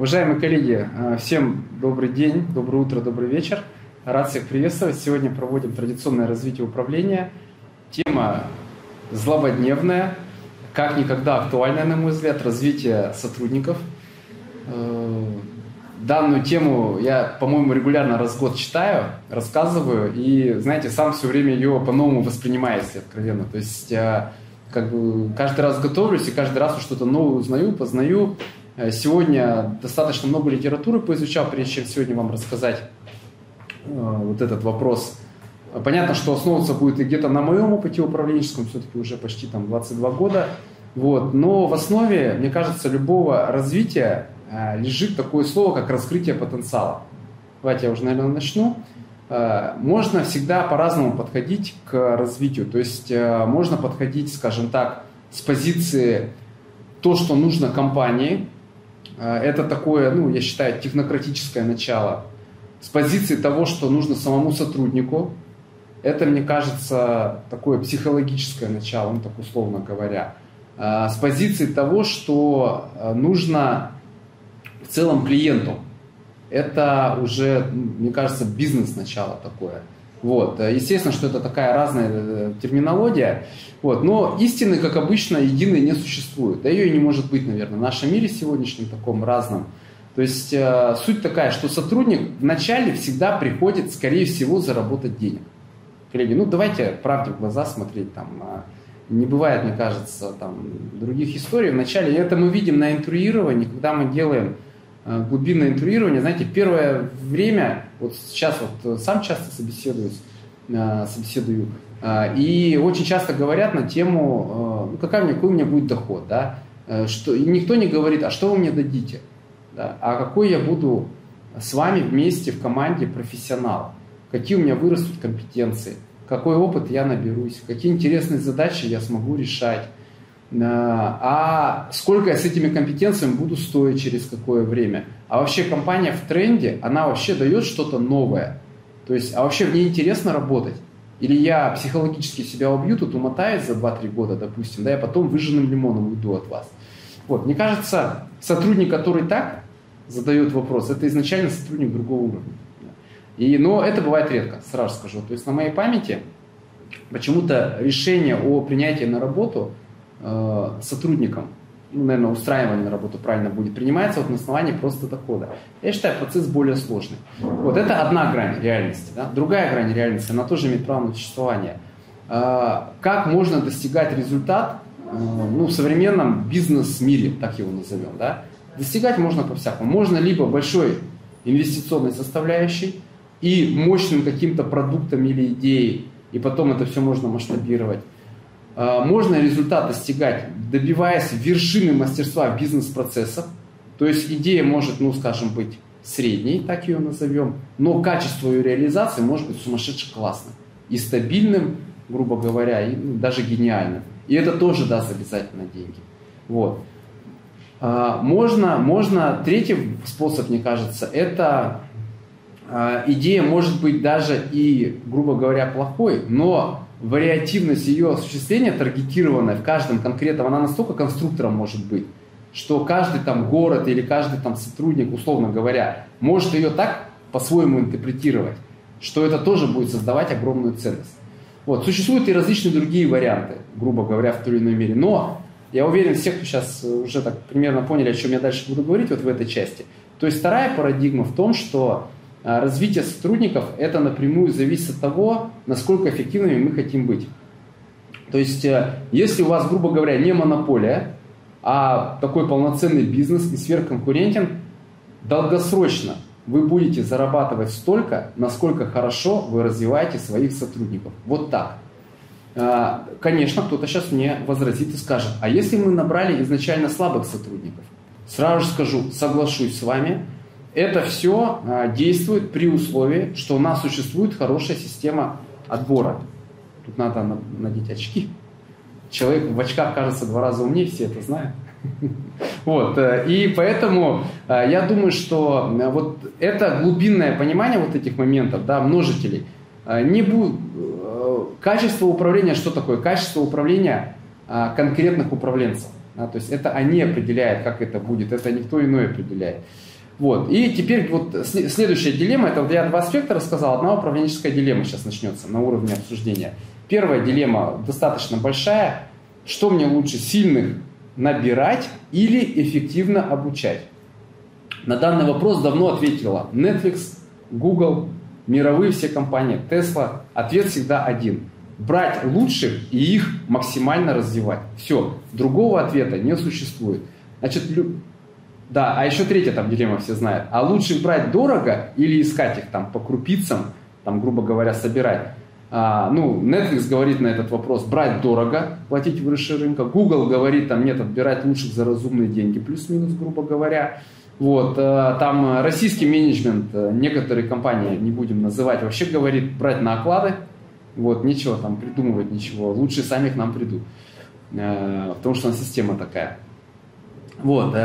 Уважаемые коллеги, э, всем добрый день, доброе утро, добрый вечер. Рад всех приветствовать. Сегодня проводим традиционное развитие управления. Тема злободневная, как никогда актуальная, на мой взгляд, развитие сотрудников. Э, данную тему я, по-моему, регулярно раз в год читаю, рассказываю, и, знаете, сам все время ее по-новому воспринимаю, если откровенно. То есть э, как бы каждый раз готовлюсь и каждый раз что-то новое узнаю, познаю. Э, сегодня достаточно много литературы поизучал, прежде чем сегодня вам рассказать э, вот этот вопрос. Понятно, что основываться будет и где-то на моем опыте управленческом, все-таки уже почти там 22 года. Вот. Но в основе, мне кажется, любого развития э, лежит такое слово, как раскрытие потенциала. Давайте я уже, наверное, начну. Можно всегда по-разному подходить к развитию. То есть можно подходить, скажем так, с позиции то, что нужно компании, это такое, ну, я считаю, технократическое начало. С позиции того, что нужно самому сотруднику, это, мне кажется, такое психологическое начало, ну, так условно говоря. А, с позиции того, что а, нужно в целом клиенту. Это уже, мне кажется, бизнес-начало такое. Вот. Естественно, что это такая разная э, терминология. Вот. Но истины, как обычно, единой не существует. Да ее и не может быть, наверное, в нашем мире сегодняшнем таком разном. То есть э, суть такая, что сотрудник вначале всегда приходит, скорее всего, заработать денег. Коллеги, ну давайте правде в глаза смотреть. Там, э, не бывает, мне кажется, там, других историй. Вначале это мы видим на интруировании, когда мы делаем э, глубинное интруирование. Знаете, первое время, вот сейчас вот э, сам часто собеседуюсь, э, собеседую, и очень часто говорят на тему, э, ну, какая у меня, какой у меня будет доход, да, э, что, и никто не говорит, а что вы мне дадите, да? а какой я буду с вами вместе в команде профессионал, какие у меня вырастут компетенции, какой опыт я наберусь, какие интересные задачи я смогу решать, э, а сколько я с этими компетенциями буду стоить через какое время. А вообще компания в тренде, она вообще дает что-то новое. То есть, а вообще в ней интересно работать. Или я психологически себя убью, тут умотаюсь за 2-3 года, допустим, да, я потом выжженным лимоном уйду от вас. Вот, мне кажется, сотрудник, который так задает вопрос, это изначально сотрудник другого уровня. И, но это бывает редко, сразу скажу. То есть на моей памяти почему-то решение о принятии на работу э, сотрудником ну, наверное, устраивание на работу правильно будет, принимается вот на основании просто дохода. Я считаю, процесс более сложный. Вот это одна грань реальности. Да? Другая грань реальности, она тоже имеет право на существование. А, как можно достигать результат а, ну, в современном бизнес-мире, так его назовем, да? Достигать можно по-всякому. Можно либо большой инвестиционной составляющей и мощным каким-то продуктом или идеей, и потом это все можно масштабировать. А, можно результат достигать, добиваясь вершины мастерства бизнес-процессов. То есть идея может, ну, скажем, быть средней, так ее назовем, но качество ее реализации может быть сумасшедше классным и стабильным, грубо говоря, и ну, даже гениальным. И это тоже даст обязательно деньги. Вот. А, можно, можно, третий способ, мне кажется, это а, идея может быть даже и, грубо говоря, плохой, но вариативность ее осуществления, таргетированная в каждом конкретном, она настолько конструктором может быть, что каждый там город или каждый там сотрудник, условно говоря, может ее так по-своему интерпретировать, что это тоже будет создавать огромную ценность. Вот. Существуют и различные другие варианты, грубо говоря, в той или иной мере. Но я уверен, все, кто сейчас уже так примерно поняли, о чем я дальше буду говорить вот в этой части. То есть вторая парадигма в том, что развитие сотрудников это напрямую зависит от того, насколько эффективными мы хотим быть. То есть, э, если у вас, грубо говоря, не монополия, а такой полноценный бизнес и сверхконкурентен, долгосрочно вы будете зарабатывать столько, насколько хорошо вы развиваете своих сотрудников. Вот так. А, конечно, кто-то сейчас мне возразит и скажет, а если мы набрали изначально слабых сотрудников? Сразу же скажу, соглашусь с вами, это все а, действует при условии, что у нас существует хорошая система отбора. Тут надо надеть очки. Человек в очках кажется два раза умнее, все это знают. Вот, э, и поэтому э, я думаю, что э, вот это глубинное понимание вот этих моментов, да, множителей, не будет... Качество управления, что такое? Качество управления конкретных управленцев. Да, то есть это они определяют, как это будет, это никто иной определяет. Вот. И теперь вот следующая дилемма, это вот я два аспекта рассказал, одна управленческая дилемма сейчас начнется на уровне обсуждения. Первая дилемма достаточно большая. Что мне лучше, сильных набирать или эффективно обучать? На данный вопрос давно ответила Netflix, Google, мировые все компании, Tesla. Ответ всегда один. Брать лучших и их максимально развивать. Все. Другого ответа не существует. Значит, да, а еще третья там дилемма все знают. А лучше брать дорого или искать их там по крупицам, там, грубо говоря, собирать. А, ну, Netflix говорит на этот вопрос, брать дорого, платить выше рынка. Google говорит, там, нет, отбирать лучших за разумные деньги, плюс-минус, грубо говоря. Вот, э, там российский менеджмент, э, некоторые компании, не будем называть, вообще говорит брать на оклады, вот, нечего там придумывать, ничего, лучше сами к нам придут, э, потому что у нас система такая. Вот,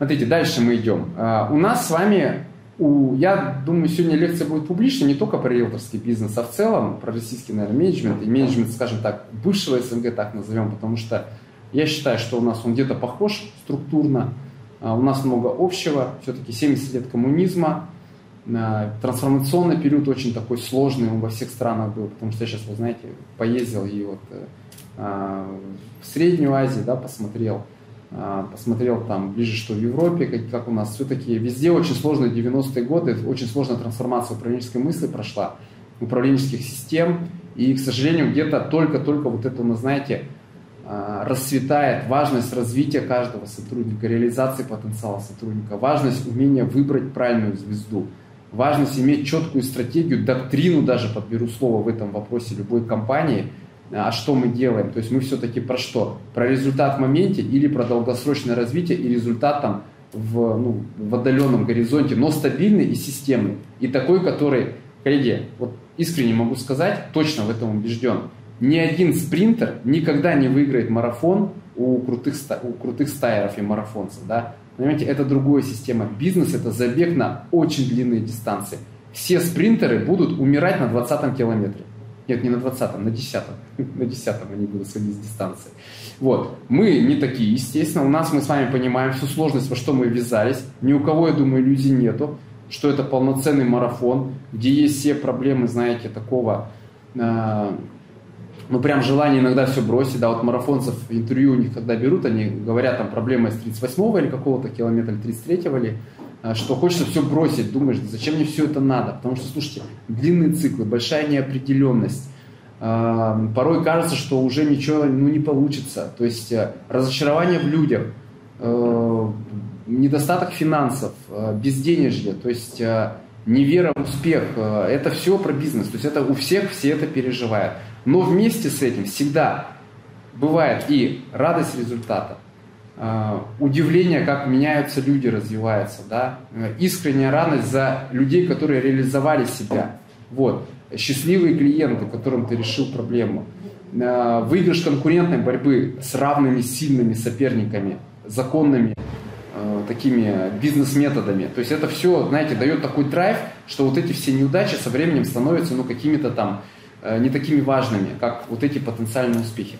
смотрите, дальше мы идем. У нас с вами, у, я думаю, сегодня лекция будет публичная, не только про риэлторский бизнес, а в целом про российский, наверное, менеджмент. И менеджмент, скажем так, бывшего СНГ так назовем, потому что я считаю, что у нас он где-то похож структурно, а, у нас много общего, все-таки 70 лет коммунизма, а, трансформационный период очень такой сложный, он во всех странах был, потому что я сейчас, вы знаете, поездил и вот э, а, в Среднюю Азию, да, посмотрел, посмотрел там ближе, что в Европе, как, как у нас все-таки везде очень сложные 90-е годы, очень сложная трансформация управленческой мысли прошла, управленческих систем, и, к сожалению, где-то только-только вот это, вы знаете, а, расцветает важность развития каждого сотрудника, реализации потенциала сотрудника, важность умения выбрать правильную звезду, важность иметь четкую стратегию, доктрину даже, подберу слово в этом вопросе любой компании, а что мы делаем. То есть мы все-таки про что? Про результат в моменте или про долгосрочное развитие и результат там в, ну, в отдаленном горизонте, но стабильный и системный. И такой, который, коллеги, вот искренне могу сказать, точно в этом убежден – ни один спринтер никогда не выиграет марафон у крутых, у крутых стайеров и марафонцев. Да? Понимаете, это другая система. Бизнес – это забег на очень длинные дистанции. Все спринтеры будут умирать на 20 километре. Нет, не на 20-м, на 10 На 10 они будут сходить с дистанции. Вот. Мы не такие, естественно. У нас мы с вами понимаем всю сложность, во что мы ввязались. Ни у кого, я думаю, иллюзий нету, что это полноценный марафон, где есть все проблемы, знаете, такого э, ну, прям желание иногда все бросить, да, вот марафонцев интервью у них когда берут, они говорят, там, проблема из 38-го или какого-то километра, или 33-го или, что хочется все бросить, думаешь, зачем мне все это надо, потому что, слушайте, длинные циклы, большая неопределенность, а, порой кажется, что уже ничего ну, не получится, то есть э, разочарование в людях, э, недостаток финансов, э, безденежье, то есть невера в успех, это все про бизнес, то есть это у всех все это переживают. Но вместе с этим всегда бывает и радость результата, удивление, как меняются люди, развиваются, да, искренняя радость за людей, которые реализовали себя, вот, счастливые клиенты, которым ты решил проблему, а, выигрыш конкурентной борьбы с равными сильными соперниками, законными такими бизнес-методами. То есть это все, знаете, дает такой драйв, что вот эти все неудачи со временем становятся ну, какими-то там Э, не такими важными, как вот эти потенциальные успехи.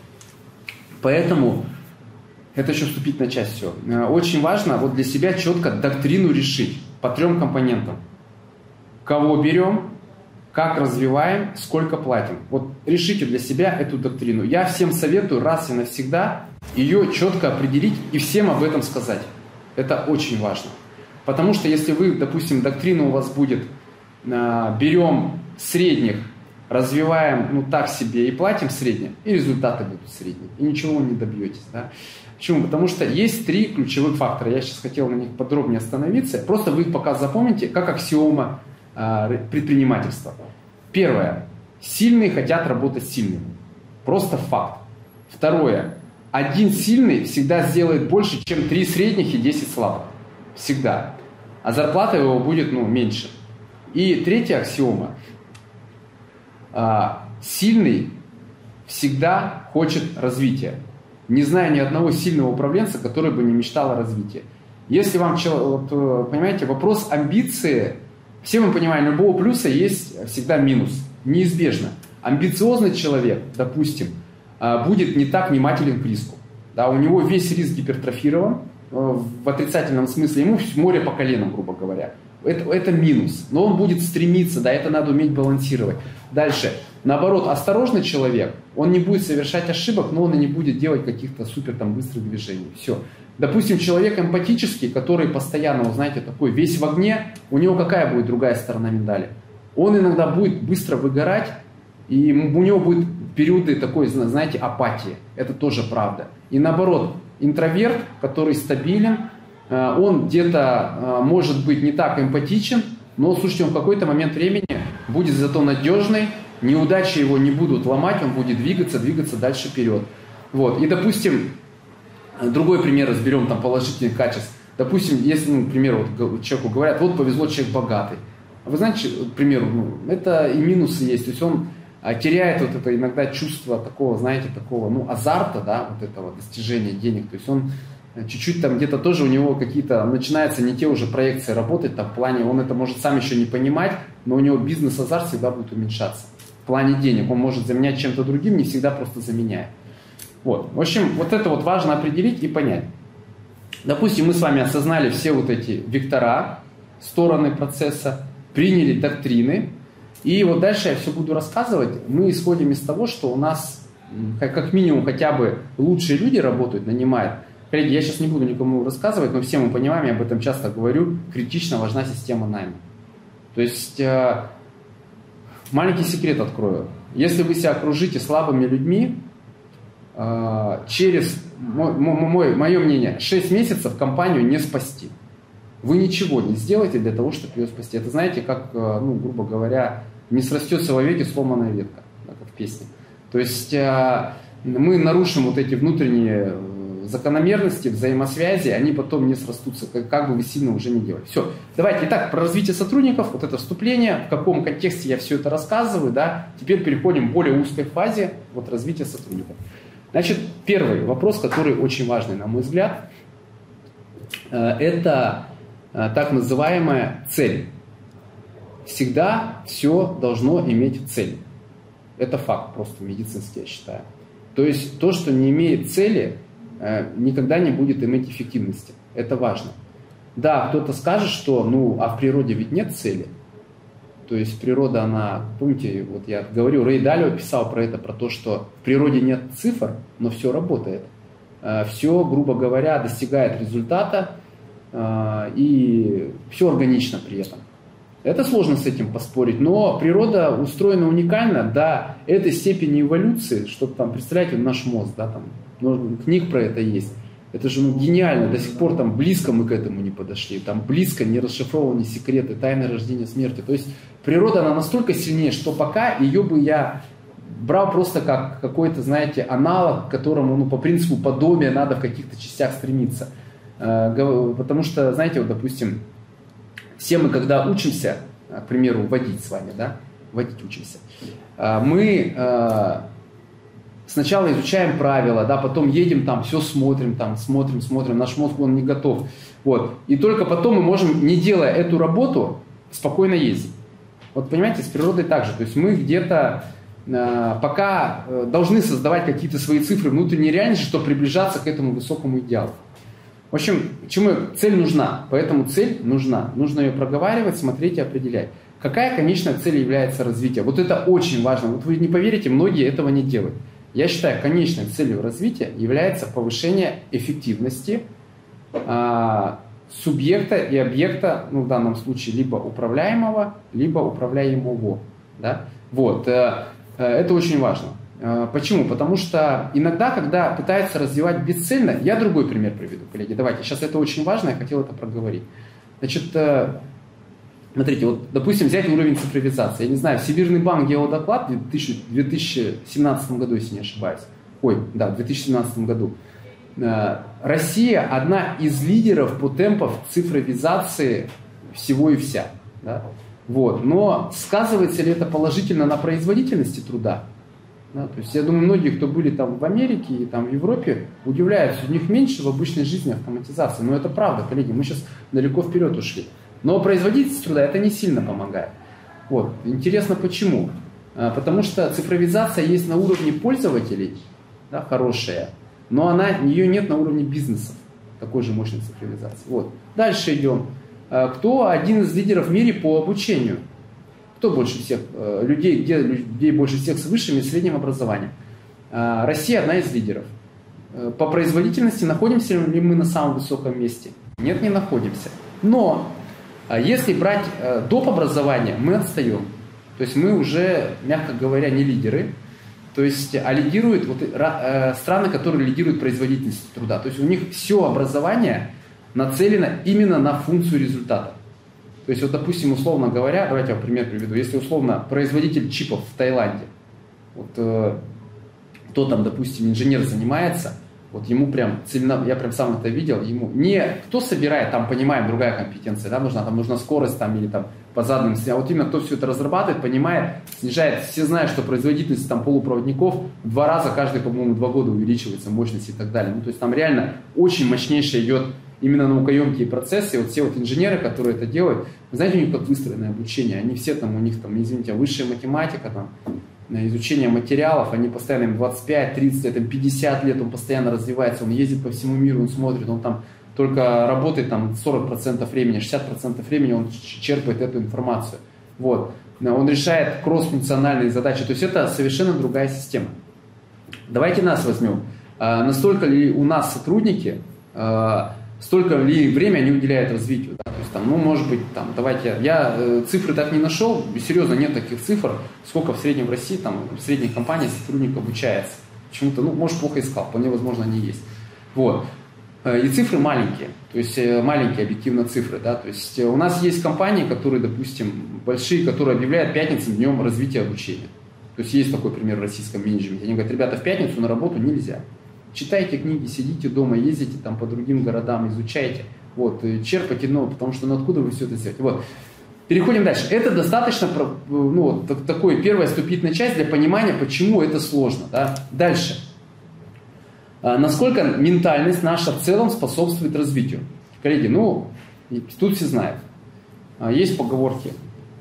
Поэтому это еще вступительная часть все. Э, очень важно вот для себя четко доктрину решить по трем компонентам. Кого берем, как развиваем, сколько платим. Вот решите для себя эту доктрину. Я всем советую раз и навсегда ее четко определить и всем об этом сказать. Это очень важно. Потому что если вы, допустим, доктрина у вас будет, э, берем средних развиваем, ну, так себе и платим среднее, и результаты будут средние, и ничего не добьетесь, да. Почему? Потому что есть три ключевых фактора. Я сейчас хотел на них подробнее остановиться. Просто вы их пока запомните, как аксиома э, предпринимательства. Первое. Сильные хотят работать сильными. Просто факт. Второе. Один сильный всегда сделает больше, чем три средних и 10 слабых. Всегда. А зарплата его будет ну, меньше. И третья аксиома. А, сильный всегда хочет развития. Не знаю ни одного сильного управленца, который бы не мечтал о развитии. Если вам, вот, э, понимаете, вопрос амбиции, все мы понимаем, любого плюса есть всегда минус, неизбежно. Амбициозный человек, допустим, а, будет не так внимателен к риску. да, у него весь риск гипертрофирован, э, в отрицательном смысле, ему море по коленам, грубо говоря. Это, это минус. Но он будет стремиться, да, это надо уметь балансировать. Дальше. Наоборот, осторожный человек, он не будет совершать ошибок, но он и не будет делать каких-то супер там быстрых движений. Все. Допустим, человек эмпатический, который постоянно, вы знаете, такой весь в огне, у него какая будет другая сторона медали? Он иногда будет быстро выгорать, и у него будут периоды такой, знаете, апатии. Это тоже правда. И наоборот, интроверт, который стабилен, э, он где-то э, может быть не так эмпатичен, но, слушайте, он в какой-то момент времени будет зато надежный, неудачи его не будут ломать, он будет двигаться, двигаться дальше вперед. Вот. И, допустим, другой пример разберем, там, положительных качеств. Допустим, если, ну, к примеру, вот человеку говорят, вот повезло, человек богатый. А вы знаете, к примеру, ну, это и минусы есть. То есть он а, теряет вот это иногда чувство такого, знаете, такого, ну, азарта, да, вот этого достижения денег. То есть он э, чуть-чуть там где-то тоже у него какие-то, начинаются не те уже проекции работать, там, в плане, он это может сам еще не понимать, но у него бизнес-азарт всегда будет уменьшаться. Плане денег он может заменять чем-то другим, не всегда просто заменяет. Вот. В общем, вот это вот важно определить и понять. Допустим, мы с вами осознали все вот эти вектора, стороны процесса, приняли доктрины, и вот дальше я все буду рассказывать. Мы исходим из того, что у нас как минимум хотя бы лучшие люди работают, нанимают. Коллеги, я сейчас не буду никому рассказывать, но все мы понимаем, я об этом часто говорю, критично важна система найма. То есть э, маленький секрет открою. Если вы себя окружите слабыми людьми, э, через, мой, мое мнение, 6 месяцев компанию не спасти. Вы ничего не сделаете для того, чтобы ее спасти. Это знаете, как, э, ну, грубо говоря, не срастется во веки сломанная ветка, как в песне. То есть э, мы нарушим вот эти внутренние закономерности, взаимосвязи, они потом не срастутся, как, как бы вы сильно уже не делали. Все. Давайте, итак, про развитие сотрудников, вот это вступление, в каком контексте я все это рассказываю, да, теперь переходим к более узкой фазе, вот развития сотрудников. Значит, первый вопрос, который очень важный, на мой взгляд, э, это так называемая цель всегда все должно иметь цель. Это факт просто медицинский, я считаю. То есть то, что не имеет цели, э, никогда не будет иметь эффективности. Это важно. Да, кто-то скажет, что ну, а в природе ведь нет цели. То есть природа, она, помните, вот я говорю, Рэй Далио писал про это, про то, что в природе нет цифр, но все работает. Э, все, грубо говоря, достигает результата, э, и все органично при этом. Это сложно с этим поспорить, но природа устроена уникально до этой степени эволюции, что там, представляете, наш мозг, да, там, ну, книг про это есть. Это же ну, гениально, до сих пор там близко мы к этому не подошли, там близко не расшифрованы секреты, тайны рождения смерти. То есть природа, она настолько сильнее, что пока ее бы я брал просто как какой-то, знаете, аналог, к которому, ну, по принципу подобия надо в каких-то частях стремиться. Э, потому что, знаете, вот, допустим, все мы, когда учимся, к примеру, водить с вами, да, водить учимся, а, мы а, сначала изучаем правила, да, потом едем там, все смотрим, там, смотрим, смотрим, наш мозг, он не готов. Вот. И только потом мы можем, не делая эту работу, спокойно ездить. Вот понимаете, с природой так же. То есть мы где-то э, пока должны создавать какие-то свои цифры внутренней реальности, чтобы приближаться к этому высокому идеалу. В общем, чему цель нужна? Поэтому цель нужна. Нужно ее проговаривать, смотреть и определять. Какая конечная цель является развития? Вот это очень важно. Вот вы не поверите, многие этого не делают. Я считаю, конечной целью развития является повышение эффективности а, субъекта и объекта, ну в данном случае либо управляемого, либо управляемого. Да? Вот. Э, э, это очень важно. А, почему? Потому что иногда, когда пытаются развивать бесцельно, я другой пример приведу, коллеги. Давайте, сейчас это очень важно, я хотел это проговорить. Значит, э, смотрите, вот, допустим, взять уровень цифровизации. Я не знаю, Всемирный банк делал доклад в 2017 году, если не ошибаюсь. Ой, да, в 2017 году. Э, Россия одна из лидеров по темпам цифровизации всего и вся. Да? Вот. Но сказывается ли это положительно на производительности труда? Да, то есть я думаю, многие, кто были там в Америке и там в Европе, удивляются, у них меньше в обычной жизни автоматизации. Но это правда, коллеги, мы сейчас далеко вперед ушли. Но производительность труда это не сильно помогает. Вот. Интересно почему? А, потому что цифровизация есть на уровне пользователей, да, хорошая, но она, ее нет на уровне бизнесов, такой же мощной цифровизации. Вот. Дальше идем. Э, кто один из лидеров в мире по обучению? Кто больше всех э, людей, где людей больше всех с высшим и средним образованием? Э, Россия одна из лидеров. По производительности находимся ли мы на самом высоком месте? Нет, не находимся. Но если брать доп. образование, мы отстаем. То есть мы уже, мягко говоря, не лидеры. То есть, а лидируют вот, страны, которые лидируют производительность труда. То есть у них все образование нацелено именно на функцию результата. То есть, вот, допустим, условно говоря, давайте я пример приведу. Если условно производитель чипов в Таиланде, вот, э, кто там, допустим, инженер занимается, вот ему прям целено, я прям сам это видел, ему не кто собирает, там понимаем, другая компетенция, да, нужна, там нужна скорость там или там по заданным, а вот именно кто все это разрабатывает, понимает, снижает, все знают, что производительность там полупроводников в два раза каждые, по-моему, два года увеличивается, мощность и так далее. Ну, то есть там реально очень мощнейшая идет именно наукоемкие процессы, вот все вот инженеры, которые это делают, знаете, у них как выстроенное обучение, они все там, у них там, извините, высшая математика, там, изучение материалов, они постоянно, им 25, 30 лет, им 50 лет, он постоянно развивается, он ездит по всему миру, он смотрит, он там только работает там 40% времени, 60% времени он черпает эту информацию. Вот. Он решает кросс-функциональные задачи. То есть это совершенно другая система. Давайте нас возьмем. А, настолько ли у нас сотрудники а, столько ли время они уделяют развитию. Да? Там, ну, может быть, там, давайте, я э, цифры так не нашел, серьезно, нет таких цифр, сколько в среднем в России, там, в средней компании сотрудник обучается. Почему-то, ну, может, плохо искал, вполне возможно, они есть. Вот. Э, и цифры маленькие, то есть э, маленькие объективно цифры, да, то есть у нас есть компании, которые, допустим, большие, которые объявляют пятницу днем развития обучения. То есть есть такой пример в российском менеджменте. Они говорят, ребята, в пятницу на работу нельзя. Читайте книги, сидите дома, ездите там по другим городам, изучайте. Вот, черпайте новое, потому что ну откуда вы все это сделаете. Вот. Переходим дальше. Это достаточно, ну, вот, такой первая вступительная часть для понимания, почему это сложно. Да? Дальше. А, насколько ментальность наша в целом способствует развитию. Коллеги, ну, тут все знают. А, есть поговорки.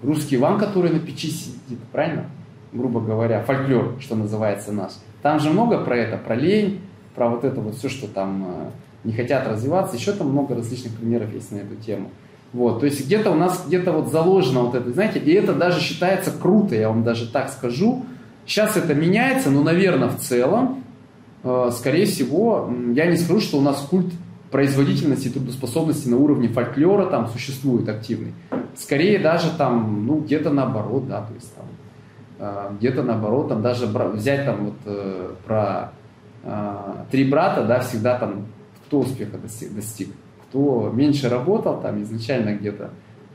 Русский Иван, который на печи сидит, правильно? Грубо говоря, фольклор, что называется наш. Там же много про это, про лень, про вот это вот все, что там э, не хотят развиваться. Еще там много различных примеров есть на эту тему. Вот, то есть где-то у нас где-то вот заложено вот это, знаете, и это даже считается круто, я вам даже так скажу. Сейчас это меняется, но, наверное, в целом, э, скорее всего, я не скажу, что у нас культ производительности и трудоспособности на уровне фольклора там существует активный. Скорее даже там, ну, где-то наоборот, да, то есть там, э, где-то наоборот, там даже взять там вот э, про три брата, да, всегда там кто успеха достиг, достиг кто меньше работал, там изначально где-то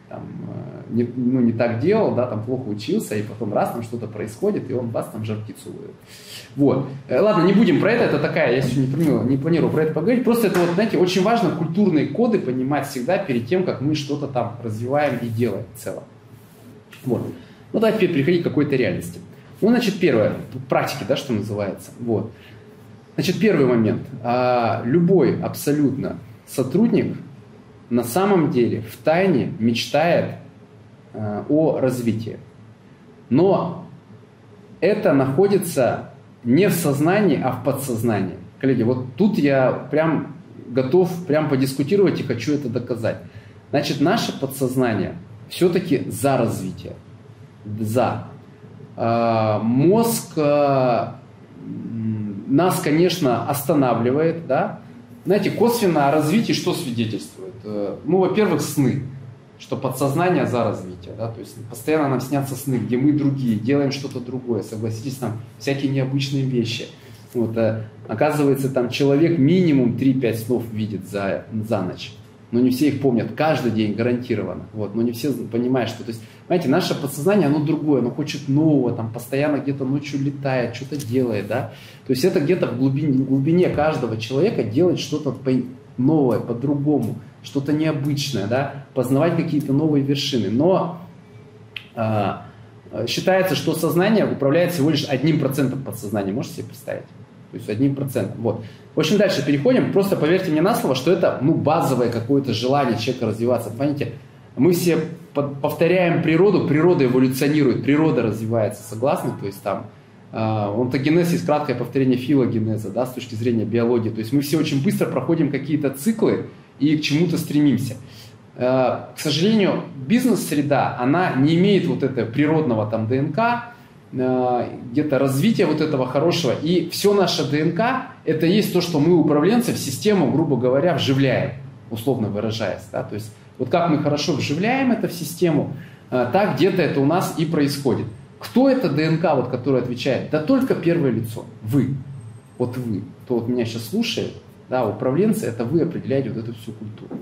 там, э, не, ну, не так делал, да, там плохо учился, и потом раз там что-то происходит, и он вас там жар птицу Вот. Э, ладно, не будем про это, это такая, я сегодня не планирую, не планирую про это поговорить, просто это вот, знаете, очень важно культурные коды понимать всегда перед тем, как мы что-то там развиваем и делаем в целом. Вот. Ну, давайте теперь переходить к какой-то реальности. Ну, значит, первое, практики, да, что называется. Вот. Значит, первый момент. А, любой абсолютно сотрудник на самом деле в тайне мечтает а, о развитии. Но это находится не в сознании, а в подсознании. Коллеги, вот тут я прям готов прям подискутировать и хочу это доказать. Значит, наше подсознание все-таки за развитие. За. А, мозг нас, конечно, останавливает, да. Знаете, косвенно о развитии что свидетельствует? Э, ну, во-первых, сны, что подсознание за развитие, да, то есть постоянно нам снятся сны, где мы другие, делаем что-то другое, согласитесь, там всякие необычные вещи. Вот, э, оказывается, там человек минимум 3-5 снов видит за, за ночь но не все их помнят каждый день гарантированно. Вот, но не все понимают, что, то есть, знаете, наше подсознание, оно другое, оно хочет нового, там постоянно где-то ночью летает, что-то делает, да. То есть это где-то в глубине, в глубине каждого человека делать что-то новое, по-другому, что-то необычное, да, познавать какие-то новые вершины. Но а, считается, что сознание управляет всего лишь одним процентом подсознания. Можете себе представить? То есть одним процентом. Вот. В общем, дальше переходим. Просто поверьте мне на слово, что это ну, базовое какое-то желание человека развиваться. Понимаете, мы все повторяем природу, природа эволюционирует, природа развивается, согласны? То есть там Онтогенез есть краткое повторение филогенеза, да, с точки зрения биологии. То есть мы все очень быстро проходим какие-то циклы и к чему-то стремимся. К сожалению, бизнес-среда, она не имеет вот этого природного там ДНК, где-то развития вот этого хорошего. И все наше ДНК, это есть то, что мы управленцы в систему, грубо говоря, вживляем, условно выражаясь. Да? То есть вот как мы хорошо вживляем это в систему, так где-то это у нас и происходит. Кто это ДНК, вот, который отвечает? Да только первое лицо. Вы. Вот вы. Кто вот меня сейчас слушает, да, управленцы, это вы определяете вот эту всю культуру.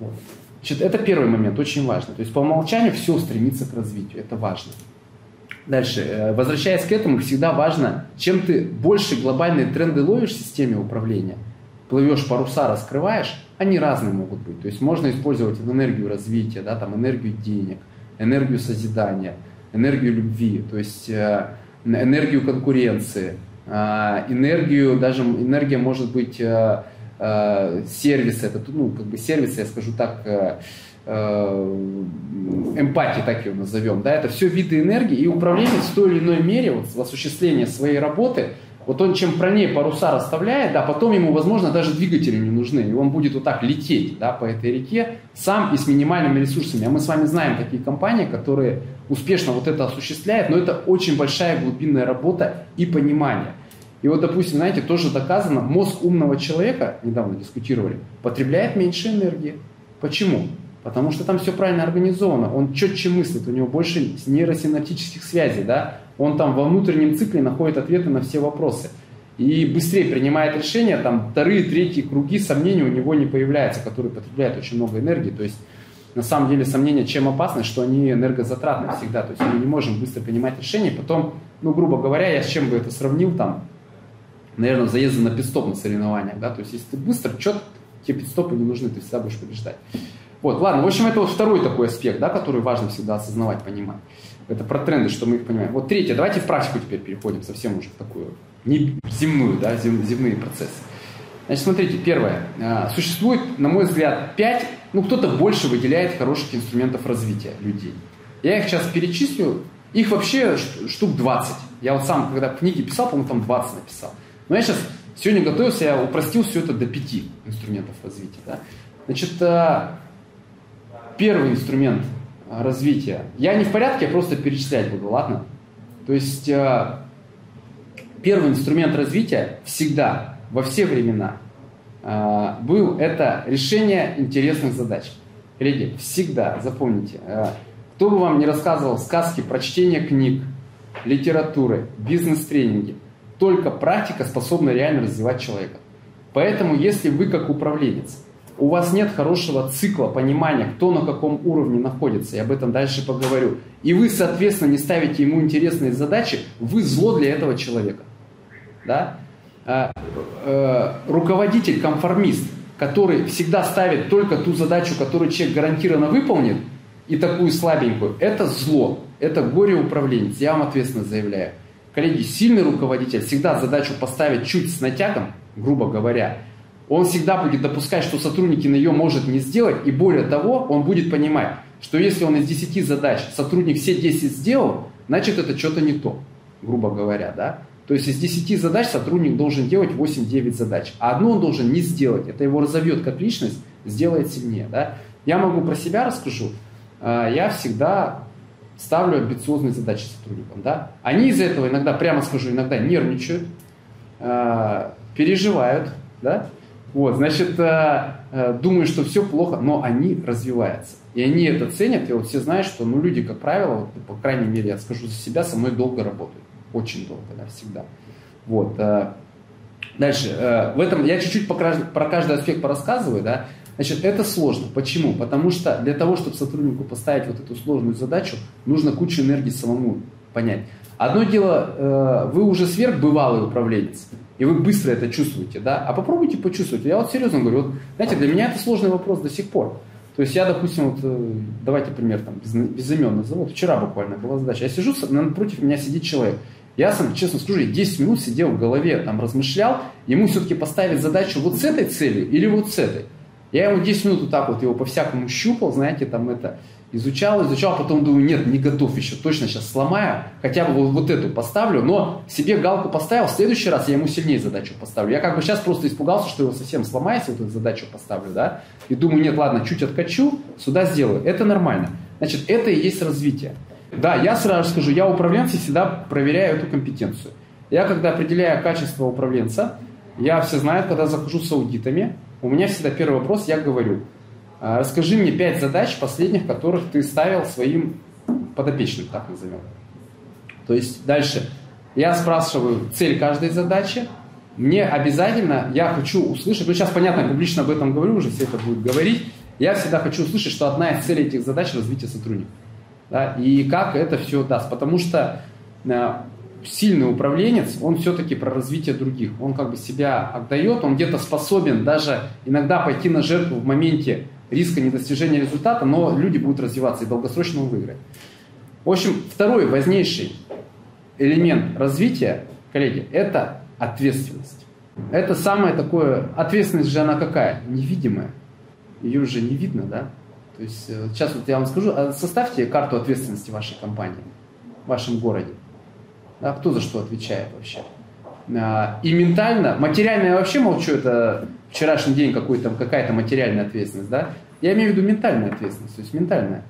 Вот. Значит, это первый момент, очень важно. То есть по умолчанию все стремится к развитию, это важно. Дальше, э, возвращаясь к этому, всегда важно, чем ты больше глобальные тренды ловишь в системе управления, плывешь паруса, раскрываешь, они разные могут быть. То есть можно использовать энергию развития, да, там, энергию денег, энергию созидания – энергию любви, то есть э, энергию конкуренции, э, энергию, даже энергия может быть э, сервиса, это, ну, как бы сервис, я скажу так, эмпатии, так его назовем, да, это все виды энергии, и управление в той или иной мере, вот, в осуществлении своей работы – вот он чем правее паруса расставляет, да, потом ему, возможно, даже двигатели не нужны, и он будет вот так лететь, да, по этой реке сам и с минимальными ресурсами. А мы с вами знаем такие компании, которые успешно вот это осуществляют, но это очень большая глубинная работа и понимание. И вот, допустим, знаете, тоже доказано, мозг умного человека, недавно дискутировали, потребляет меньше энергии. Почему? Потому что там все правильно организовано, он четче мыслит, у него больше нейросинаптических связей, да, он там во внутреннем цикле находит ответы на все вопросы. И быстрее принимает решения, там вторые, третьи круги сомнений у него не появляются, которые потребляют очень много энергии. То есть на самом деле сомнения чем опасны, что они энергозатратны всегда. То есть мы не можем быстро принимать решения. Потом, ну, грубо говоря, я с чем бы это сравнил, там, наверное, заезды на пидстоп на соревнованиях. Да? То есть если ты быстро, четко, тебе пидстопы не нужны, ты всегда будешь побеждать. Вот, ладно, в общем, это вот второй такой аспект, да, который важно всегда осознавать, понимать. Это про тренды, что мы их понимаем. Вот третье, давайте в практику теперь переходим совсем уже в такую не земную, да, зем, земные процессы. Значит, смотрите, первое. А, существует, на мой взгляд, пять, ну кто-то больше выделяет хороших инструментов развития людей. Я их сейчас перечислю, их вообще штук 20. Я вот сам, когда книги писал, по-моему, там 20 написал. Но я сейчас сегодня готовился, я упростил все это до пяти инструментов развития. Да? Значит, а, первый инструмент развития. Я не в порядке, я просто перечислять буду, ладно? То есть э, первый инструмент развития всегда, во все времена, э, был это решение интересных задач. Коллеги, всегда, запомните, кто бы вам не рассказывал сказки про чтение книг, литературы, бизнес-тренинги, только практика способна реально развивать человека. Поэтому, если вы как управленец – у вас нет хорошего цикла понимания, кто на каком уровне находится, я об этом дальше поговорю, и вы, соответственно, не ставите ему интересные задачи, вы зло для этого человека. Да? А, э, руководитель, конформист, который всегда ставит только ту задачу, которую человек гарантированно выполнит, и такую слабенькую, это зло, это горе-управленец, я вам ответственно заявляю. Коллеги, сильный руководитель всегда задачу поставить чуть с натягом, грубо говоря, он всегда будет допускать, что сотрудники на ее может не сделать, и более того, он будет понимать, что если он из 10 задач сотрудник все 10 сделал, значит это что-то не то, грубо говоря, да. То есть из 10 задач сотрудник должен делать 8-9 задач, а одну он должен не сделать. Это его разовьет как личность, сделает сильнее, да. Я могу про себя расскажу. А, я всегда ставлю амбициозные задачи сотрудникам, да. Они из-за этого иногда, прямо скажу, иногда нервничают, а, переживают, да, вот, значит, э, э, думаю, что все плохо, но они развиваются. И они это ценят, и вот все знают, что ну, люди, как правило, вот, по крайней мере, я скажу за себя, со мной долго работают. Очень долго, да, всегда. Вот. Э, дальше. В этом я чуть-чуть про каждый аспект порассказываю, да. Значит, это сложно. Почему? Потому что для того, чтобы сотруднику поставить вот эту сложную задачу, нужно кучу энергии самому понять. Одно дело, вы уже сверхбывалый управленец, и вы быстро это чувствуете, да, а попробуйте почувствовать. Я вот серьезно говорю, вот, знаете, для меня это сложный вопрос до сих пор. То есть я, допустим, вот, э, давайте пример, там, без, без имен назову, вчера буквально была задача, я сижу, напротив меня сидит человек, я сам, честно скажу, 10 минут сидел в голове, там, размышлял, ему все-таки поставить задачу вот с этой целью или вот с этой. Я ему 10 минут вот так вот его по-всякому щупал, знаете, там это, изучал, изучал, потом думаю, нет, не готов еще, точно сейчас сломаю, хотя бы вот, вот эту поставлю, но себе галку поставил, в следующий раз я ему сильнее задачу поставлю. Я как бы сейчас просто испугался, что его совсем сломается, вот эту задачу поставлю, да, и думаю, нет, ладно, чуть откачу, сюда сделаю. Это нормально. Значит, это и есть развитие. Да, я сразу скажу, я управленца всегда проверяю эту компетенцию. Я, когда определяю качество управленца, я все знаю, когда захожу с аудитами, у меня всегда первый вопрос, я говорю – а, расскажи мне пять задач последних, которых ты ставил своим подопечным, так назовем. То есть дальше я спрашиваю цель каждой задачи. Мне обязательно, я хочу услышать, ну сейчас понятно, публично об этом говорю, уже все это будут говорить. Я всегда хочу услышать, что одна из целей этих задач – развитие сотрудников. Да, и как это все даст. Потому что э, сильный управленец, он все-таки про развитие других. Он как бы себя отдает, он где-то способен даже иногда пойти на жертву в моменте риска недостижения результата, но люди будут развиваться и долгосрочно выиграть. В общем, второй важнейший элемент развития, коллеги, это ответственность. Это самое такое, ответственность же она какая? Невидимая. Ее уже не видно, да? То есть э, сейчас вот я вам скажу, а составьте карту ответственности вашей компании, в вашем городе. Да, кто за что отвечает вообще? А, и ментально, материально я вообще молчу, это вчерашний день какой-то, какая-то материальная ответственность, да? Я имею в виду ментальную ответственность, то есть ментальная.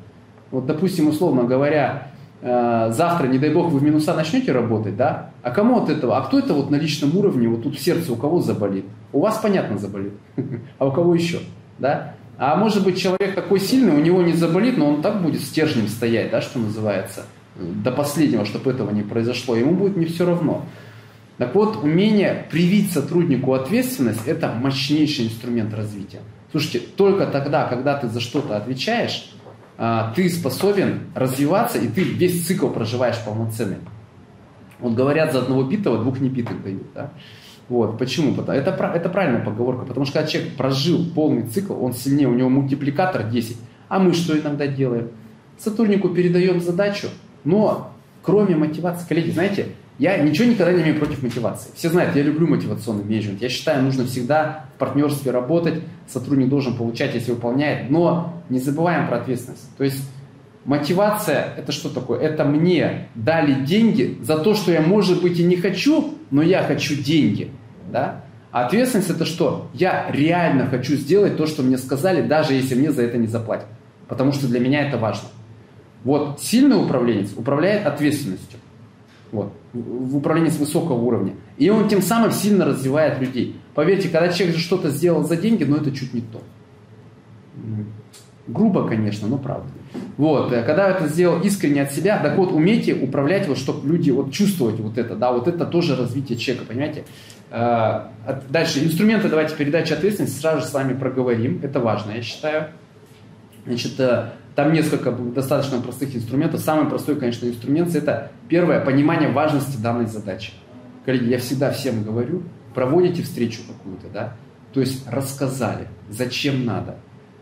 Вот, допустим, условно говоря, э, завтра, не дай бог, вы в минуса начнете работать, да? А кому от этого? А кто это вот на личном уровне, вот тут сердце у кого заболит? У вас, понятно, заболит. А у кого еще? Да? А может быть, человек такой сильный, у него не заболит, но он так будет стержнем стоять, да, что называется, до последнего, чтобы этого не произошло. Ему будет не все равно. Так вот, умение привить сотруднику ответственность – это мощнейший инструмент развития. Слушайте, только тогда, когда ты за что-то отвечаешь, а, ты способен развиваться, и ты весь цикл проживаешь полноценный. Вот говорят, за одного битого двух небитых дают. Да? Вот, почему? Это, это правильная поговорка, потому что когда человек прожил полный цикл, он сильнее, у него мультипликатор 10. А мы что иногда делаем? Сотруднику передаем задачу, но кроме мотивации, коллеги, знаете, я ничего никогда не имею против мотивации. Все знают, я люблю мотивационный менеджмент. Я считаю, нужно всегда в партнерстве работать. Сотрудник должен получать, если выполняет. Но не забываем про ответственность. То есть мотивация – это что такое? Это мне дали деньги за то, что я, может быть, и не хочу, но я хочу деньги. Да? А ответственность – это что? Я реально хочу сделать то, что мне сказали, даже если мне за это не заплатят. Потому что для меня это важно. Вот сильный управленец управляет ответственностью. Вот, в управлении с высокого уровня. И он тем самым сильно развивает людей. Поверьте, когда человек же что-то сделал за деньги, но это чуть не то. Грубо, конечно, но правда. Вот, э, когда это сделал искренне от себя, так вот, умейте управлять, вот, чтобы люди вот чувствовать вот это, да, вот это тоже развитие человека, понимаете? Э, дальше, инструменты, давайте передачи ответственности сразу же с вами проговорим, это важно, я считаю. Значит, э, там несколько достаточно простых инструментов. Самый простой, конечно, инструмент – это первое – понимание важности данной задачи. Коллеги, я всегда всем говорю, проводите встречу какую-то, да, то есть рассказали, зачем надо,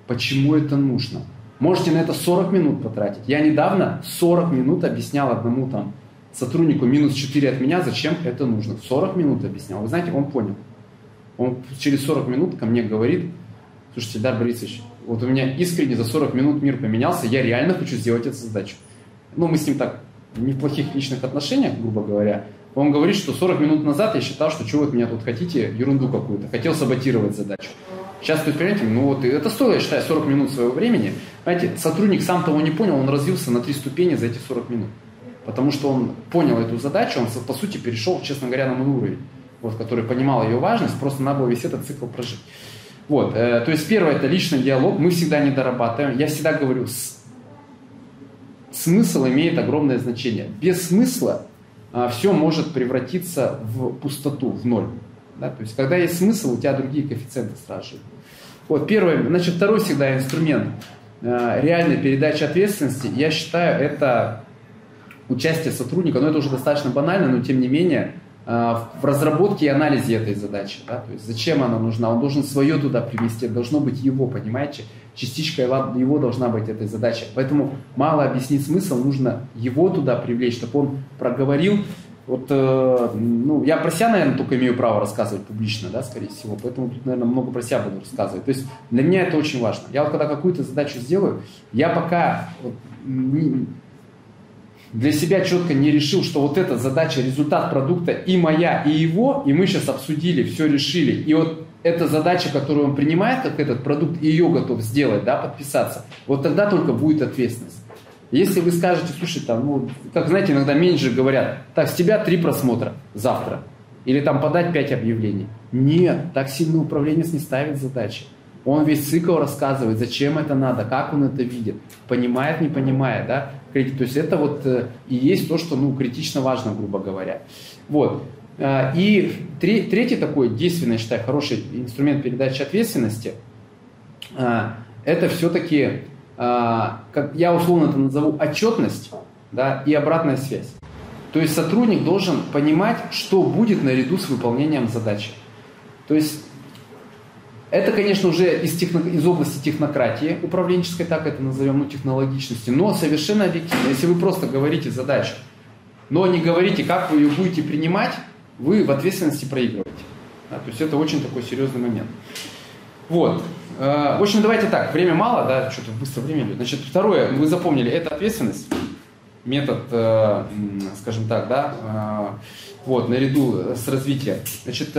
почему это нужно. Можете на это 40 минут потратить. Я недавно 40 минут объяснял одному там сотруднику минус 4 от меня, зачем это нужно. 40 минут объяснял. Вы знаете, он понял. Он через 40 минут ко мне говорит, слушайте, Дар Борисович, вот у меня искренне за 40 минут мир поменялся, я реально хочу сделать эту задачу. Ну, мы с ним так не в плохих личных отношениях, грубо говоря. Он говорит, что 40 минут назад я считал, что что вы от меня тут хотите, ерунду какую-то, хотел саботировать задачу. Сейчас вы понимаете, ну вот это стоило, я считаю, 40 минут своего времени. Знаете, сотрудник сам того не понял, он развился на три ступени за эти 40 минут. Потому что он понял эту задачу, он по сути перешел, честно говоря, на мой уровень, вот, который понимал ее важность, просто надо было весь этот цикл прожить. Вот, э, то есть первое это личный диалог, мы всегда не дорабатываем. Я всегда говорю, с, смысл имеет огромное значение. Без смысла э, все может превратиться в пустоту, в ноль. Да? То есть когда есть смысл, у тебя другие коэффициенты сразу. Вот первое, значит второй всегда инструмент э, реальной передачи ответственности, я считаю, это участие сотрудника, но это уже достаточно банально, но тем не менее в разработке и анализе этой задачи. Да? То есть зачем она нужна? Он должен свое туда привнести, должно быть его, понимаете? Частичка его должна быть этой задачей. Поэтому мало объяснить смысл, нужно его туда привлечь, чтобы он проговорил Вот, э, ну, я про себя, наверное, только имею право рассказывать публично, да, скорее всего, поэтому тут, наверное, много про себя буду рассказывать. То есть для меня это очень важно. Я вот когда какую-то задачу сделаю, я пока вот, не, для себя четко не решил, что вот эта задача, результат продукта и моя, и его, и мы сейчас обсудили, все решили, и вот эта задача, которую он принимает, как этот продукт, и ее готов сделать, да, подписаться, вот тогда только будет ответственность. Если вы скажете, слушай, там, ну, как знаете, иногда менеджеры говорят, так, с тебя три просмотра завтра. Или там подать пять объявлений. Нет, так сильно управленец не ставит задачи. Он весь цикл рассказывает, зачем это надо, как он это видит, понимает, не понимает, да. То есть это вот э, и есть то, что, ну, критично важно, грубо говоря. Вот. А, и третий такой действенный, я считаю, хороший инструмент передачи ответственности, а, это все-таки как я условно это назову, отчетность да, и обратная связь. То есть сотрудник должен понимать, что будет наряду с выполнением задачи. То есть это, конечно, уже из, техно, из области технократии управленческой, так это назовем, ну, технологичности, но совершенно объективно. Если вы просто говорите задачу, но не говорите, как вы ее будете принимать, вы в ответственности проигрываете. Да, то есть это очень такой серьезный момент. Вот. Э, в общем, давайте так, время мало, да, что-то быстро время идет. Значит, второе, вы запомнили, это ответственность, метод, э, скажем так, да, э, вот, наряду с развитием. Значит,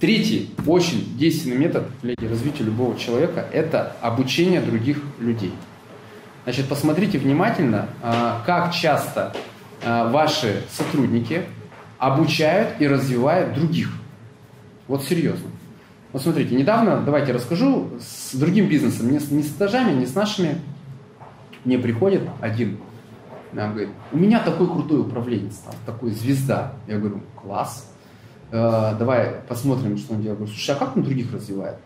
третий, очень действенный метод для развития любого человека – это обучение других людей. Значит, посмотрите внимательно, как часто ваши сотрудники обучают и развивают других. Вот серьезно. Вот смотрите, недавно, давайте расскажу, с другим бизнесом, не с, не с этажами, не с нашими, мне приходит один, он говорит, у меня такой крутой управленец, такой звезда. Я говорю, класс, э, давай посмотрим, что он делает. Говорю, слушай, а как он других развивает?